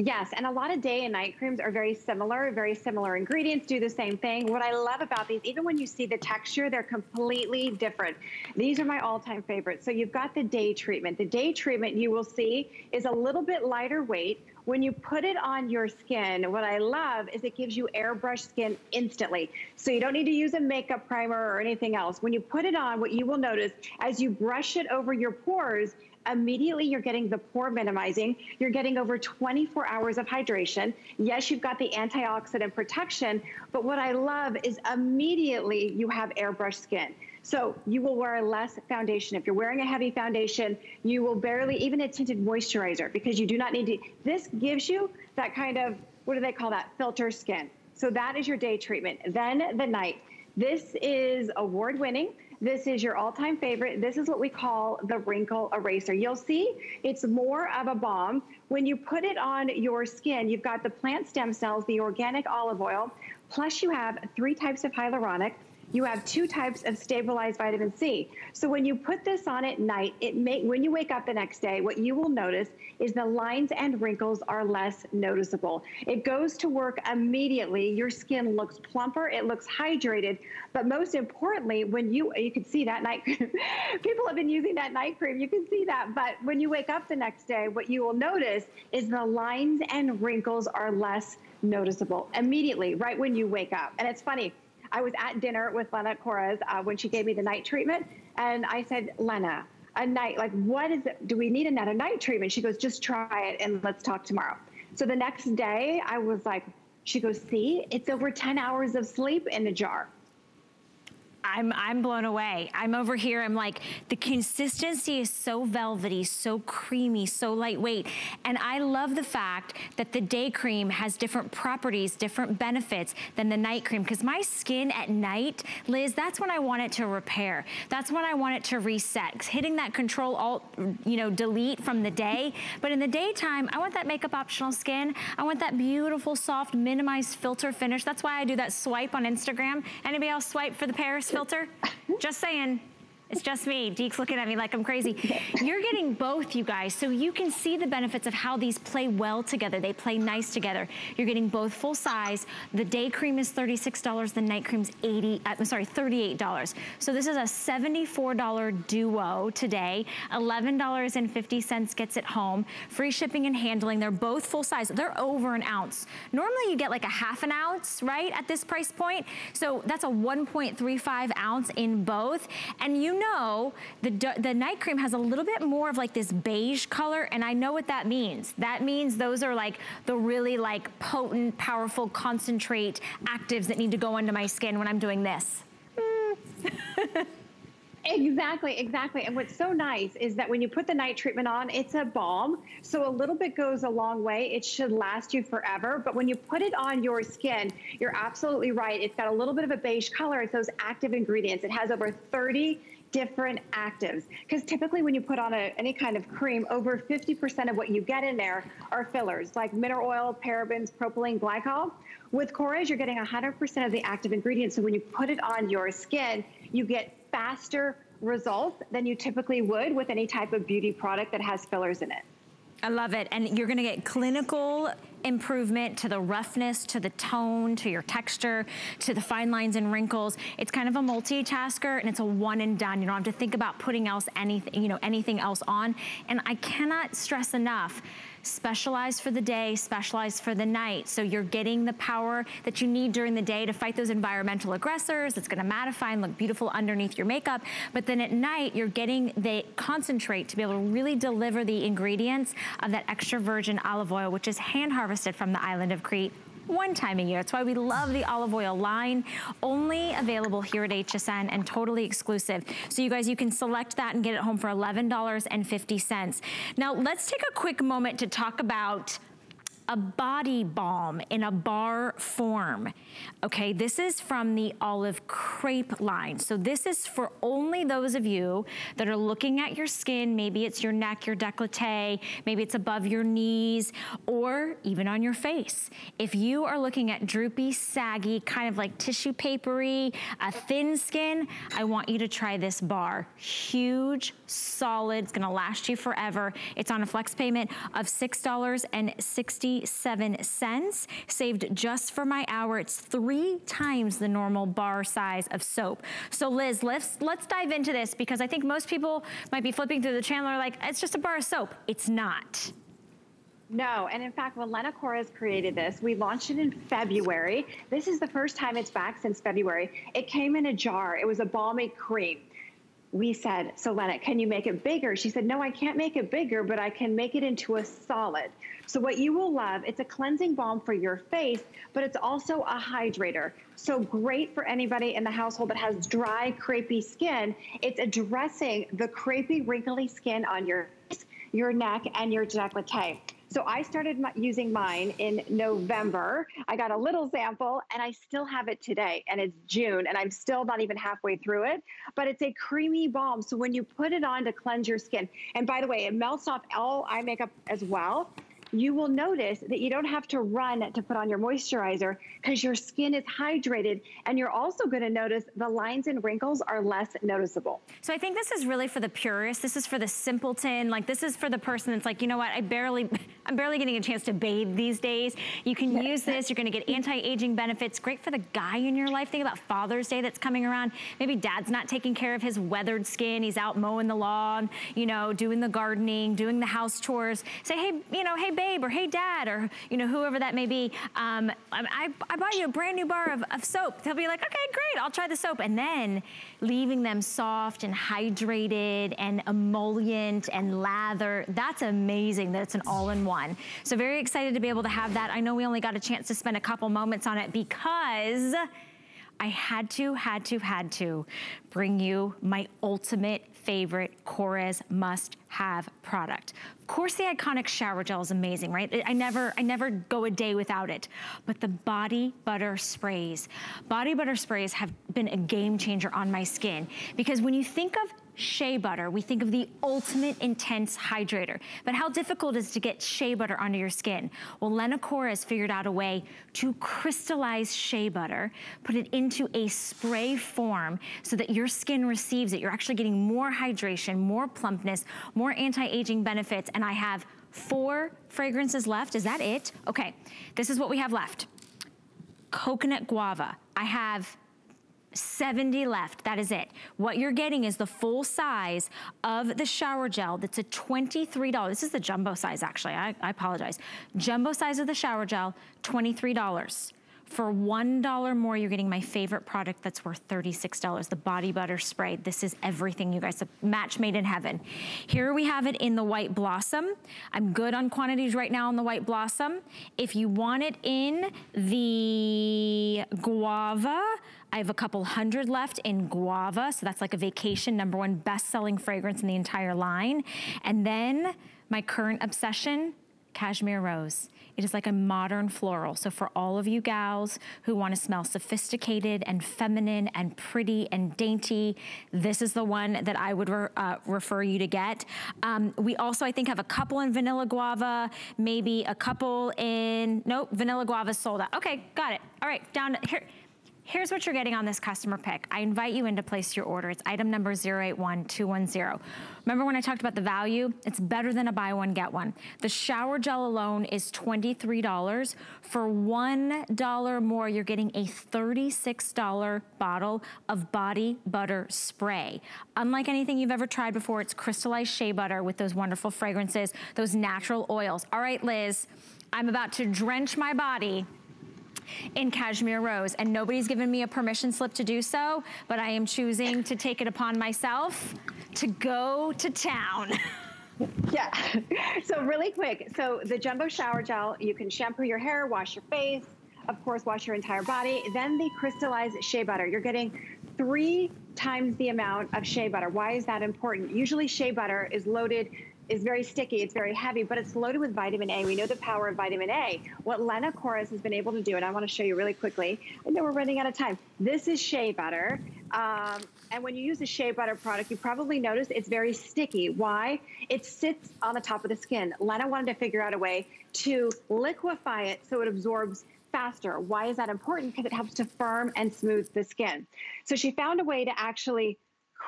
Yes, and a lot of day and night creams are very similar, very similar ingredients, do the same thing. What I love about these, even when you see the texture, they're completely different. These are my all-time favorites. So you've got the day treatment. The day treatment you will see is a little bit lighter weight. When you put it on your skin, what I love is it gives you airbrush skin instantly. So you don't need to use a makeup primer or anything else. When you put it on, what you will notice as you brush it over your pores, immediately you're getting the pore minimizing. You're getting over 24 hours of hydration. Yes, you've got the antioxidant protection, but what I love is immediately you have airbrush skin. So you will wear less foundation. If you're wearing a heavy foundation, you will barely, even a tinted moisturizer, because you do not need to, this gives you that kind of, what do they call that? Filter skin. So that is your day treatment. Then the night. This is award winning. This is your all-time favorite. This is what we call the wrinkle eraser. You'll see it's more of a balm. When you put it on your skin, you've got the plant stem cells, the organic olive oil, plus you have three types of hyaluronic, you have two types of stabilized vitamin C. So when you put this on at night, it may, when you wake up the next day, what you will notice is the lines and wrinkles are less noticeable. It goes to work immediately. Your skin looks plumper, it looks hydrated, but most importantly, when you, you can see that night cream, people have been using that night cream, you can see that, but when you wake up the next day, what you will notice is the lines and wrinkles are less noticeable immediately, right when you wake up. And it's funny, I was at dinner with Lena Korres uh, when she gave me the night treatment, and I said, Lena, a night, like, what is it? Do we need another night treatment? She goes, just try it and let's talk tomorrow. So the next day, I was like, she goes, see, it's over 10 hours of sleep in a jar. I'm, I'm blown away. I'm over here, I'm like, the consistency is so velvety, so creamy, so lightweight. And I love the fact that the day cream has different properties, different benefits than the night cream. Because my skin at night, Liz, that's when I want it to repair. That's when I want it to reset. Hitting that control alt, you know, delete from the day. But in the daytime, I want that makeup optional skin. I want that beautiful, soft, minimized filter finish. That's why I do that swipe on Instagram. Anybody else swipe for the Paris filter? Just saying. It's just me. Deke's looking at me like I'm crazy. You're getting both, you guys, so you can see the benefits of how these play well together. They play nice together. You're getting both full size. The day cream is $36. The night cream's 80, uh, I'm sorry, $38. So this is a $74 duo today. $11.50 gets it home. Free shipping and handling. They're both full size. They're over an ounce. Normally you get like a half an ounce, right, at this price point. So that's a 1.35 ounce in both. And you know the, the night cream has a little bit more of like this beige color and I know what that means. That means those are like the really like potent, powerful, concentrate actives that need to go into my skin when I'm doing this. Mm. Exactly, exactly. And what's so nice is that when you put the night treatment on, it's a balm. So a little bit goes a long way. It should last you forever. But when you put it on your skin, you're absolutely right. It's got a little bit of a beige color. It's those active ingredients. It has over 30 different actives. Because typically when you put on a, any kind of cream, over 50% of what you get in there are fillers, like mineral oil, parabens, propylene glycol. With Korres, you're getting 100% of the active ingredients. So when you put it on your skin, you get faster results than you typically would with any type of beauty product that has fillers in it. I love it. And you're gonna get clinical improvement to the roughness, to the tone, to your texture, to the fine lines and wrinkles. It's kind of a multitasker and it's a one and done. You don't have to think about putting else anything, you know, anything else on. And I cannot stress enough specialized for the day, specialized for the night. So you're getting the power that you need during the day to fight those environmental aggressors. It's gonna mattify and look beautiful underneath your makeup. But then at night, you're getting the concentrate to be able to really deliver the ingredients of that extra virgin olive oil, which is hand harvested from the island of Crete one time a year. That's why we love the olive oil line. Only available here at HSN and totally exclusive. So you guys, you can select that and get it home for $11.50. Now let's take a quick moment to talk about a body balm in a bar form. Okay, this is from the Olive Crepe line. So this is for only those of you that are looking at your skin, maybe it's your neck, your décolleté, maybe it's above your knees, or even on your face. If you are looking at droopy, saggy, kind of like tissue papery, a thin skin, I want you to try this bar. Huge, solid, it's gonna last you forever. It's on a flex payment of $6.60 77 cents. Saved just for my hour. It's three times the normal bar size of soap. So Liz, let's, let's dive into this because I think most people might be flipping through the channel like, it's just a bar of soap. It's not. No, and in fact, when Lena Korres created this, we launched it in February. This is the first time it's back since February. It came in a jar. It was a balmy cream we said, so Lena, can you make it bigger? She said, no, I can't make it bigger, but I can make it into a solid. So what you will love, it's a cleansing balm for your face, but it's also a hydrator. So great for anybody in the household that has dry, crepey skin. It's addressing the crepey, wrinkly skin on your face, your neck, and your décolleté. So I started using mine in November. I got a little sample and I still have it today and it's June and I'm still not even halfway through it, but it's a creamy balm. So when you put it on to cleanse your skin, and by the way, it melts off all eye makeup as well you will notice that you don't have to run to put on your moisturizer because your skin is hydrated. And you're also going to notice the lines and wrinkles are less noticeable. So I think this is really for the purist. This is for the simpleton. Like this is for the person that's like, you know what, I barely, I'm barely getting a chance to bathe these days. You can use this. You're going to get anti-aging benefits. Great for the guy in your life. Think about Father's Day that's coming around. Maybe dad's not taking care of his weathered skin. He's out mowing the lawn, you know, doing the gardening, doing the house chores. Say, hey, you know, hey, babe, or hey, dad, or, you know, whoever that may be, um, I, I bought you a brand new bar of, of soap. They'll be like, okay, great, I'll try the soap. And then leaving them soft and hydrated and emollient and lather, that's amazing that it's an all-in-one. So very excited to be able to have that. I know we only got a chance to spend a couple moments on it because I had to, had to, had to bring you my ultimate favorite Korres must-have product. Of course, the iconic shower gel is amazing, right? I never, I never go a day without it. But the body butter sprays, body butter sprays have been a game changer on my skin because when you think of shea butter, we think of the ultimate intense hydrator. But how difficult is to get shea butter onto your skin? Well, Lena has figured out a way to crystallize shea butter, put it into a spray form so that your skin receives it. You're actually getting more hydration, more plumpness, more anti-aging benefits. And I have four fragrances left. Is that it? Okay, this is what we have left. Coconut guava. I have 70 left, that is it. What you're getting is the full size of the shower gel that's a $23. This is the jumbo size actually, I, I apologize. Jumbo size of the shower gel, $23. For $1 more, you're getting my favorite product that's worth $36, the Body Butter Spray. This is everything, you guys, a match made in heaven. Here we have it in the White Blossom. I'm good on quantities right now on the White Blossom. If you want it in the Guava, I have a couple hundred left in Guava, so that's like a vacation number one best-selling fragrance in the entire line. And then my current obsession, Cashmere Rose. It is like a modern floral. So for all of you gals who want to smell sophisticated and feminine and pretty and dainty, this is the one that I would re uh, refer you to get. Um, we also, I think, have a couple in Vanilla Guava, maybe a couple in, nope, Vanilla Guava sold out. Okay, got it. All right, down here. Here's what you're getting on this customer pick. I invite you in to place your order. It's item number 081210. Remember when I talked about the value? It's better than a buy one, get one. The shower gel alone is $23. For $1 more, you're getting a $36 bottle of body butter spray. Unlike anything you've ever tried before, it's crystallized shea butter with those wonderful fragrances, those natural oils. All right, Liz, I'm about to drench my body in Cashmere Rose. And nobody's given me a permission slip to do so, but I am choosing to take it upon myself to go to town. yeah, so really quick. So the Jumbo Shower Gel, you can shampoo your hair, wash your face, of course, wash your entire body. Then the crystallized shea butter. You're getting three times the amount of shea butter. Why is that important? Usually shea butter is loaded is very sticky, it's very heavy, but it's loaded with vitamin A. We know the power of vitamin A. What Lena Korres has been able to do, and I want to show you really quickly, I know we're running out of time. This is shea butter. Um, and when you use a shea butter product, you probably notice it's very sticky. Why? It sits on the top of the skin. Lena wanted to figure out a way to liquefy it so it absorbs faster. Why is that important? Because it helps to firm and smooth the skin. So she found a way to actually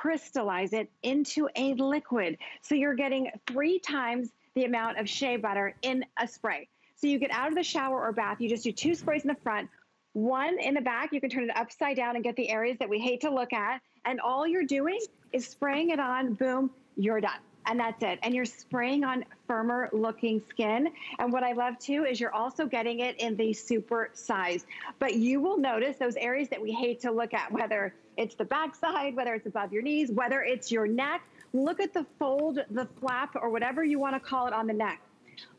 crystallize it into a liquid. So you're getting three times the amount of shea butter in a spray. So you get out of the shower or bath, you just do two sprays in the front, one in the back, you can turn it upside down and get the areas that we hate to look at. And all you're doing is spraying it on, boom, you're done and that's it. And you're spraying on firmer looking skin. And what I love too is you're also getting it in the super size. But you will notice those areas that we hate to look at, whether it's the backside, whether it's above your knees, whether it's your neck. Look at the fold, the flap, or whatever you want to call it on the neck.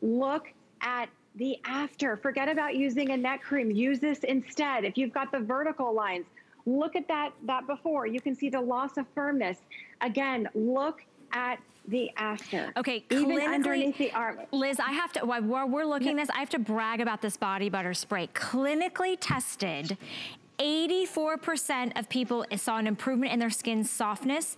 Look at the after. Forget about using a neck cream. Use this instead. If you've got the vertical lines, look at that, that before. You can see the loss of firmness. Again, look at the after. Okay, even underneath the arm. Liz, I have to, while we're looking this, I have to brag about this body butter spray. Clinically tested 84% of people saw an improvement in their skin softness,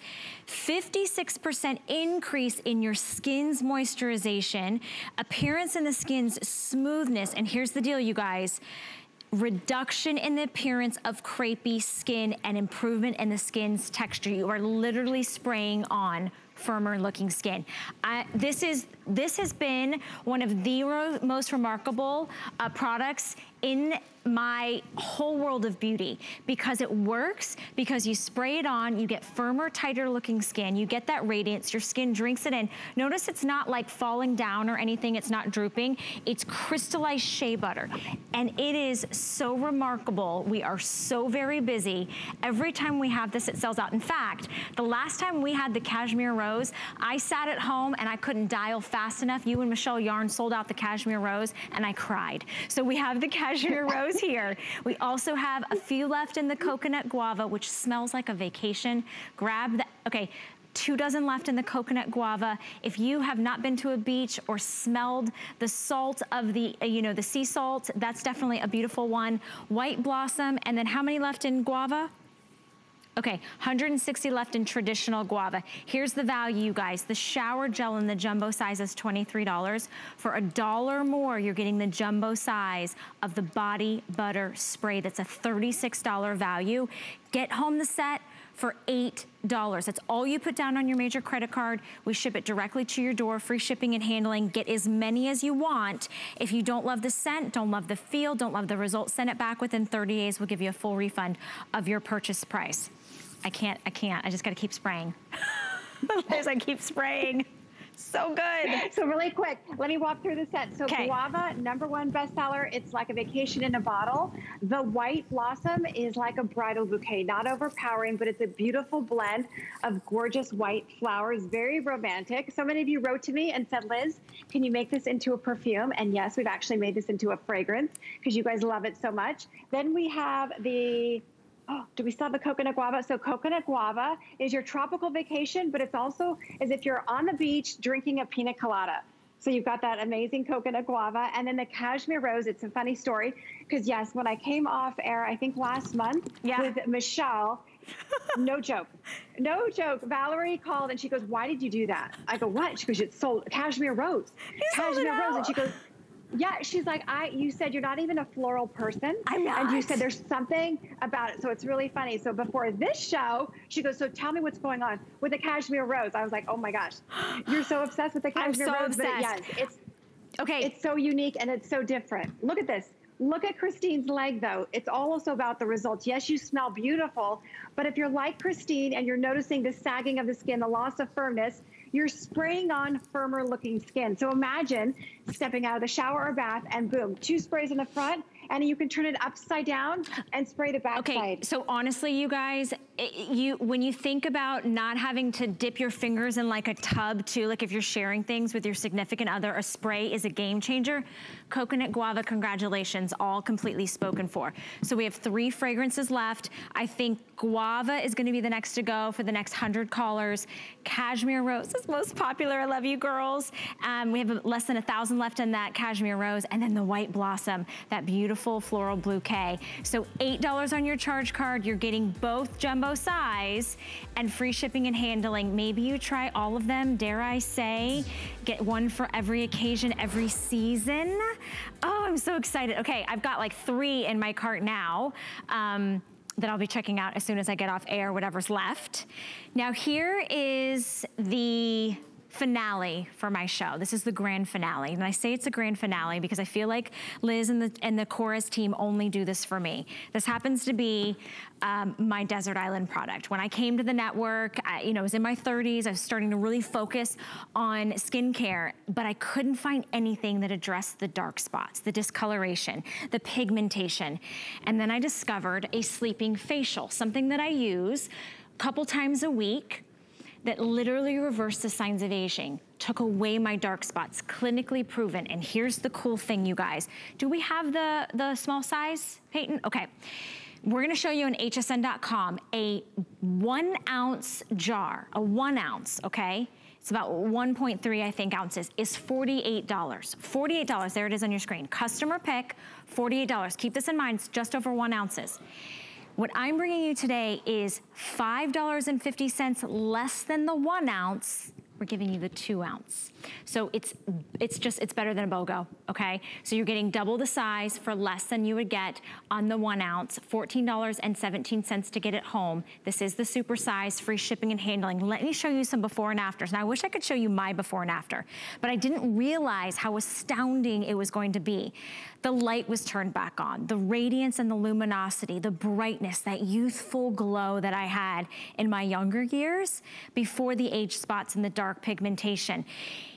56% increase in your skin's moisturization, appearance in the skin's smoothness, and here's the deal, you guys, reduction in the appearance of crepey skin and improvement in the skin's texture. You are literally spraying on firmer looking skin. I, this is this has been one of the most remarkable uh, products in my whole world of beauty because it works, because you spray it on, you get firmer, tighter looking skin, you get that radiance, your skin drinks it in. Notice it's not like falling down or anything, it's not drooping. It's crystallized shea butter. And it is so remarkable. We are so very busy. Every time we have this, it sells out. In fact, the last time we had the Cashmere Rose, I sat at home and I couldn't dial fast enough. You and Michelle Yarn sold out the Cashmere Rose and I cried. So we have the Cashmere cashmere rose here. We also have a few left in the coconut guava, which smells like a vacation. Grab that, okay, two dozen left in the coconut guava. If you have not been to a beach or smelled the salt of the, uh, you know, the sea salt, that's definitely a beautiful one. White blossom, and then how many left in guava? Okay, 160 left in traditional guava. Here's the value, you guys. The shower gel in the jumbo size is $23. For a dollar more, you're getting the jumbo size of the body butter spray. That's a $36 value. Get home the set for $8. That's all you put down on your major credit card. We ship it directly to your door, free shipping and handling. Get as many as you want. If you don't love the scent, don't love the feel, don't love the result, send it back within 30 days. We'll give you a full refund of your purchase price. I can't, I can't. I just gotta keep spraying. As I keep spraying. So good. So really quick, let me walk through the set. So Okay. guava, number one bestseller. It's like a vacation in a bottle. The white blossom is like a bridal bouquet, not overpowering, but it's a beautiful blend of gorgeous white flowers, very romantic. So many of you wrote to me and said, Liz, can you make this into a perfume? And yes, we've actually made this into a fragrance because you guys love it so much. Then we have the Oh, do we still have the coconut guava? So coconut guava is your tropical vacation, but it's also as if you're on the beach drinking a pina colada. So you've got that amazing coconut guava. And then the cashmere rose, it's a funny story. Because yes, when I came off air, I think last month Yeah. with Michelle, no joke. No joke. Valerie called and she goes, Why did you do that? I go, What? She goes, It's sold cashmere rose. cashmere rose. And she goes, yeah, she's like, I. You said you're not even a floral person, I'm and you said there's something about it. So it's really funny. So before this show, she goes, "So tell me what's going on with the cashmere rose." I was like, "Oh my gosh, you're so obsessed with the cashmere so rose." But obsessed. yes, it's Okay. it's so unique and it's so different. Look at this. Look at Christine's leg though. It's all also about the results. Yes, you smell beautiful, but if you're like Christine and you're noticing the sagging of the skin, the loss of firmness, you're spraying on firmer looking skin. So imagine stepping out of the shower or bath and boom, two sprays in the front and you can turn it upside down and spray the back Okay, so honestly, you guys, it- you when you think about not having to dip your fingers in like a tub too, like if you're sharing things with your significant other, a spray is a game changer. Coconut guava, congratulations, all completely spoken for. So we have three fragrances left. I think guava is gonna be the next to go for the next 100 callers. Cashmere rose is most popular, I love you girls. Um, we have less than a thousand left in that cashmere rose, and then the white blossom, that beautiful floral bouquet. So $8 on your charge card, you're getting both jumbo size and free shipping and handling. Maybe you try all of them, dare I say, get one for every occasion, every season. Oh, I'm so excited. Okay, I've got like three in my cart now. Um, that I'll be checking out as soon as I get off air, whatever's left. Now here is the finale for my show. This is the grand finale. And I say it's a grand finale because I feel like Liz and the, and the Korres team only do this for me. This happens to be um, my Desert Island product. When I came to the network, I, you know, I was in my 30s, I was starting to really focus on skincare, but I couldn't find anything that addressed the dark spots, the discoloration, the pigmentation. And then I discovered a sleeping facial, something that I use a couple times a week that literally reversed the signs of aging, took away my dark spots, clinically proven. And here's the cool thing, you guys. Do we have the, the small size, Peyton? Okay. We're gonna show you on hsn.com a one ounce jar, a one ounce, okay? It's about 1.3, I think, ounces, is $48. $48, there it is on your screen. Customer pick, $48. Keep this in mind, it's just over one ounces. What I'm bringing you today is $5.50 less than the one ounce. We're giving you the two ounce. So it's it's just, it's better than a BOGO, okay? So you're getting double the size for less than you would get on the one ounce, $14.17 to get it home. This is the super size, free shipping and handling. Let me show you some before and afters. Now I wish I could show you my before and after, but I didn't realize how astounding it was going to be. The light was turned back on. The radiance and the luminosity, the brightness, that youthful glow that I had in my younger years before the age spots and the dark pigmentation.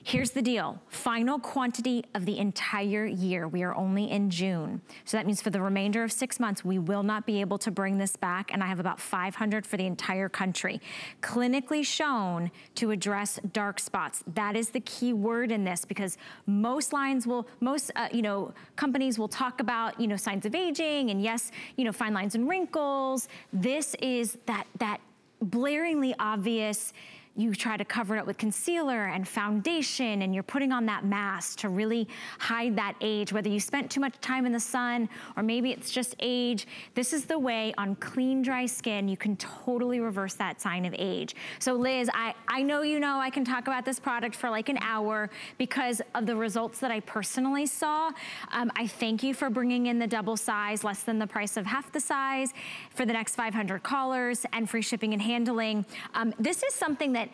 Here's the deal, final quantity of the entire year. We are only in June. So that means for the remainder of six months, we will not be able to bring this back and I have about 500 for the entire country. Clinically shown to address dark spots. That is the key word in this because most lines will, most, uh, you know, companies will talk about, you know, signs of aging and yes, you know, fine lines and wrinkles. This is that, that blaringly obvious you try to cover it up with concealer and foundation and you're putting on that mask to really hide that age, whether you spent too much time in the sun or maybe it's just age. This is the way on clean, dry skin, you can totally reverse that sign of age. So Liz, I, I know you know I can talk about this product for like an hour because of the results that I personally saw. Um, I thank you for bringing in the double size, less than the price of half the size for the next 500 callers and free shipping and handling. Um, this is something that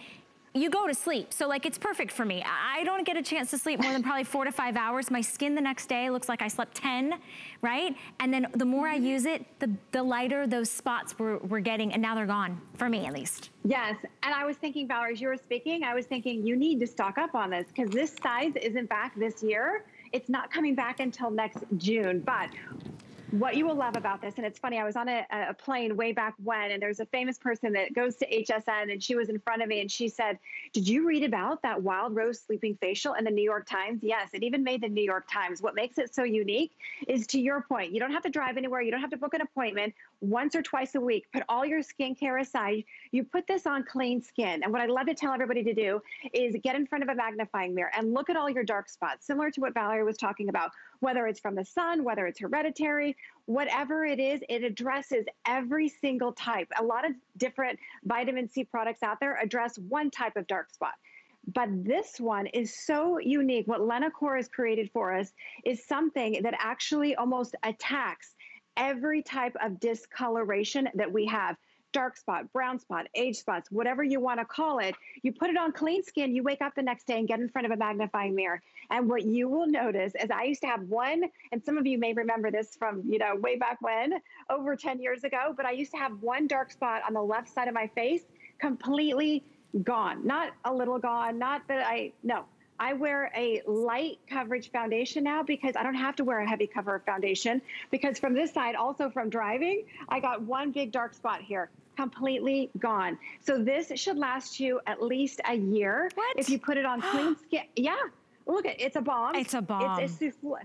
you go to sleep. So like it's perfect for me. I don't get a chance to sleep more than probably four to five hours. My skin the next day looks like I slept 10, right? And then the more I mm-hmm. use it, the, the lighter those spots were, were getting and now they're gone, for me at least. Yes, and I was thinking, Valerie, as you were speaking, I was thinking you need to stock up on this because this size isn't back this year. It's not coming back until next June, but what you will love about this, and it's funny, I was on a, a, plane way back when, and there's a famous person that goes to HSN, and she was in front of me, and she said, Did you read about that Wild Rose Sleeping Facial in the New York Times? Yes, it even made the New York Times. What makes it so unique is to your point, you don't have to drive anywhere, you don't have to book an appointment once or twice a week. Put all your skincare aside. You put this on clean skin. And what I love to tell everybody to do is get in front of a magnifying mirror and look at all your dark spots, similar to what Valerie was talking about whether it's from the sun, whether it's hereditary, whatever it is, it addresses every single type. A lot of different vitamin C products out there address one type of dark spot. But this one is so unique. What Lena Korres has created for us is something that actually almost attacks every type of discoloration that we have dark spot, brown spot, age spots, whatever you want to call it. You put it on clean skin, you wake up the next day and get in front of a magnifying mirror. And what you will notice is I used to have one, and some of you may remember this from, you know, way back when, over 10 years ago, but I used to have one dark spot on the left side of my face completely gone. Not a little gone, not that I, no, I wear a light coverage foundation now because I don't have to wear a heavy cover of foundation because from this side, also from driving, I got one big dark spot here completely gone. So this should last you at least a year. What? If you put it on clean skin. Yeah. Look, at it's a bomb. It's a bomb. It's a souffle.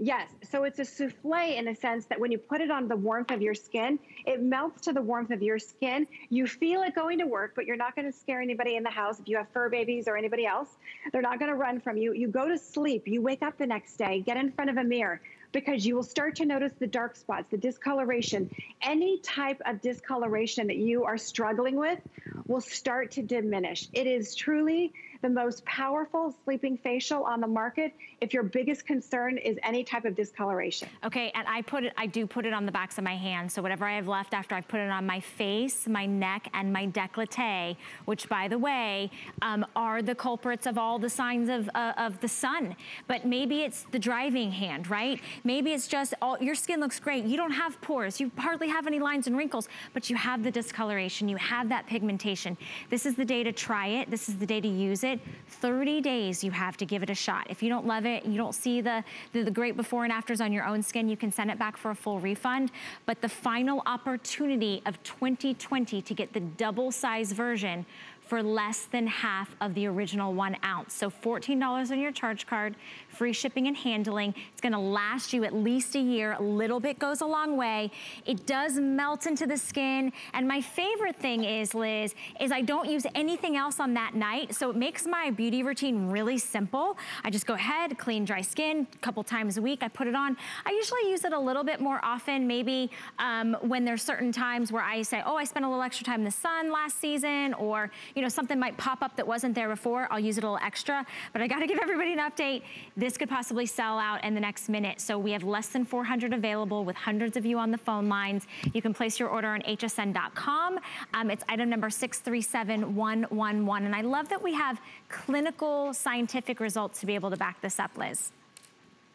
Yes. So it's a souffle in the sense that when you put it on the warmth of your skin, it melts to the warmth of your skin. You feel it going to work, but you're not going to scare anybody in the house. If you have fur babies or anybody else, they're not going to run from you. You go to sleep. You wake up the next day, get in front of a mirror because you will start to notice the dark spots, the discoloration. Any type of discoloration that you are struggling with will start to diminish. It is truly the most powerful sleeping facial on the market if your biggest concern is any type of discoloration. Okay, and I put it, I do put it on the backs of my hands. So whatever I have left after I've put it on my face, my neck, and my décolleté, which by the way, um, are the culprits of all the signs of, uh, of the sun. But maybe it's the driving hand, right? Maybe it's just, all, your skin looks great. You don't have pores. You hardly have any lines and wrinkles, but you have the discoloration. You have that pigmentation. This is the day to try it. This is the day to use it it, 30 days you have to give it a shot. If you don't love it, you don't see the, the, the great before and afters on your own skin, you can send it back for a full refund. But the final opportunity of 2020 to get the double size version for less than half of the original one ounce. So $14 on your charge card, free shipping and handling. It's gonna last you at least a year. A little bit goes a long way. It does melt into the skin. And my favorite thing is, Liz, is I don't use anything else on that night. So it makes my beauty routine really simple. I just go ahead, clean dry skin a couple times a week. I put it on. I usually use it a little bit more often, maybe um, when there's certain times where I say, oh, I spent a little extra time in the sun last season, or you know, something might pop up that wasn't there before. I'll use it a little extra, but I gotta give everybody an update. This this could possibly sell out in the next minute. So we have less than 400 available with hundreds of you on the phone lines. You can place your order on hsn.com. Um, it's item number 637111. And I love that we have clinical scientific results to be able to back this up, Liz.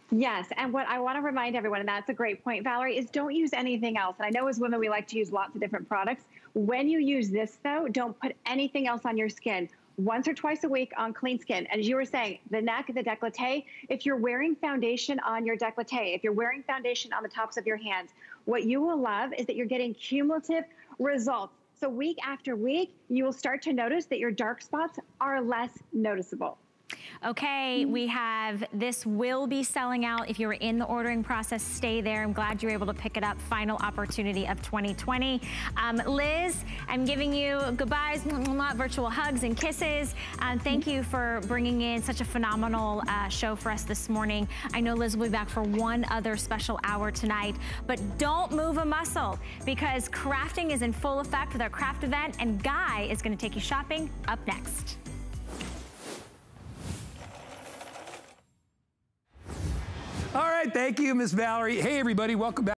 Yes, and what I want to remind everyone, and that's a great point, Valerie, is don't use anything else. And I know as women, we like to use lots of different products. When you use this, though, don't put anything else on your skin once or twice a week on clean skin. And as you were saying, the neck, the decollete, if you're wearing foundation on your decollete, if you're wearing foundation on the tops of your hands, what you will love is that you're getting cumulative results. So week after week, you will start to notice that your dark spots are less noticeable. Okay, we have, this will be selling out. If you were in the ordering process, stay there. I'm glad you were able to pick it up. Final opportunity of 2020. Um, Liz, I'm giving you goodbyes, virtual hugs and kisses. Um, thank you for bringing in such a phenomenal uh, show for us this morning. I know Liz will be back for one other special hour tonight, but don't move a muscle because crafting is in full effect with our craft event and Guy is gonna take you shopping up next. All right, thank you, Miss Valerie. Hey, everybody, welcome back.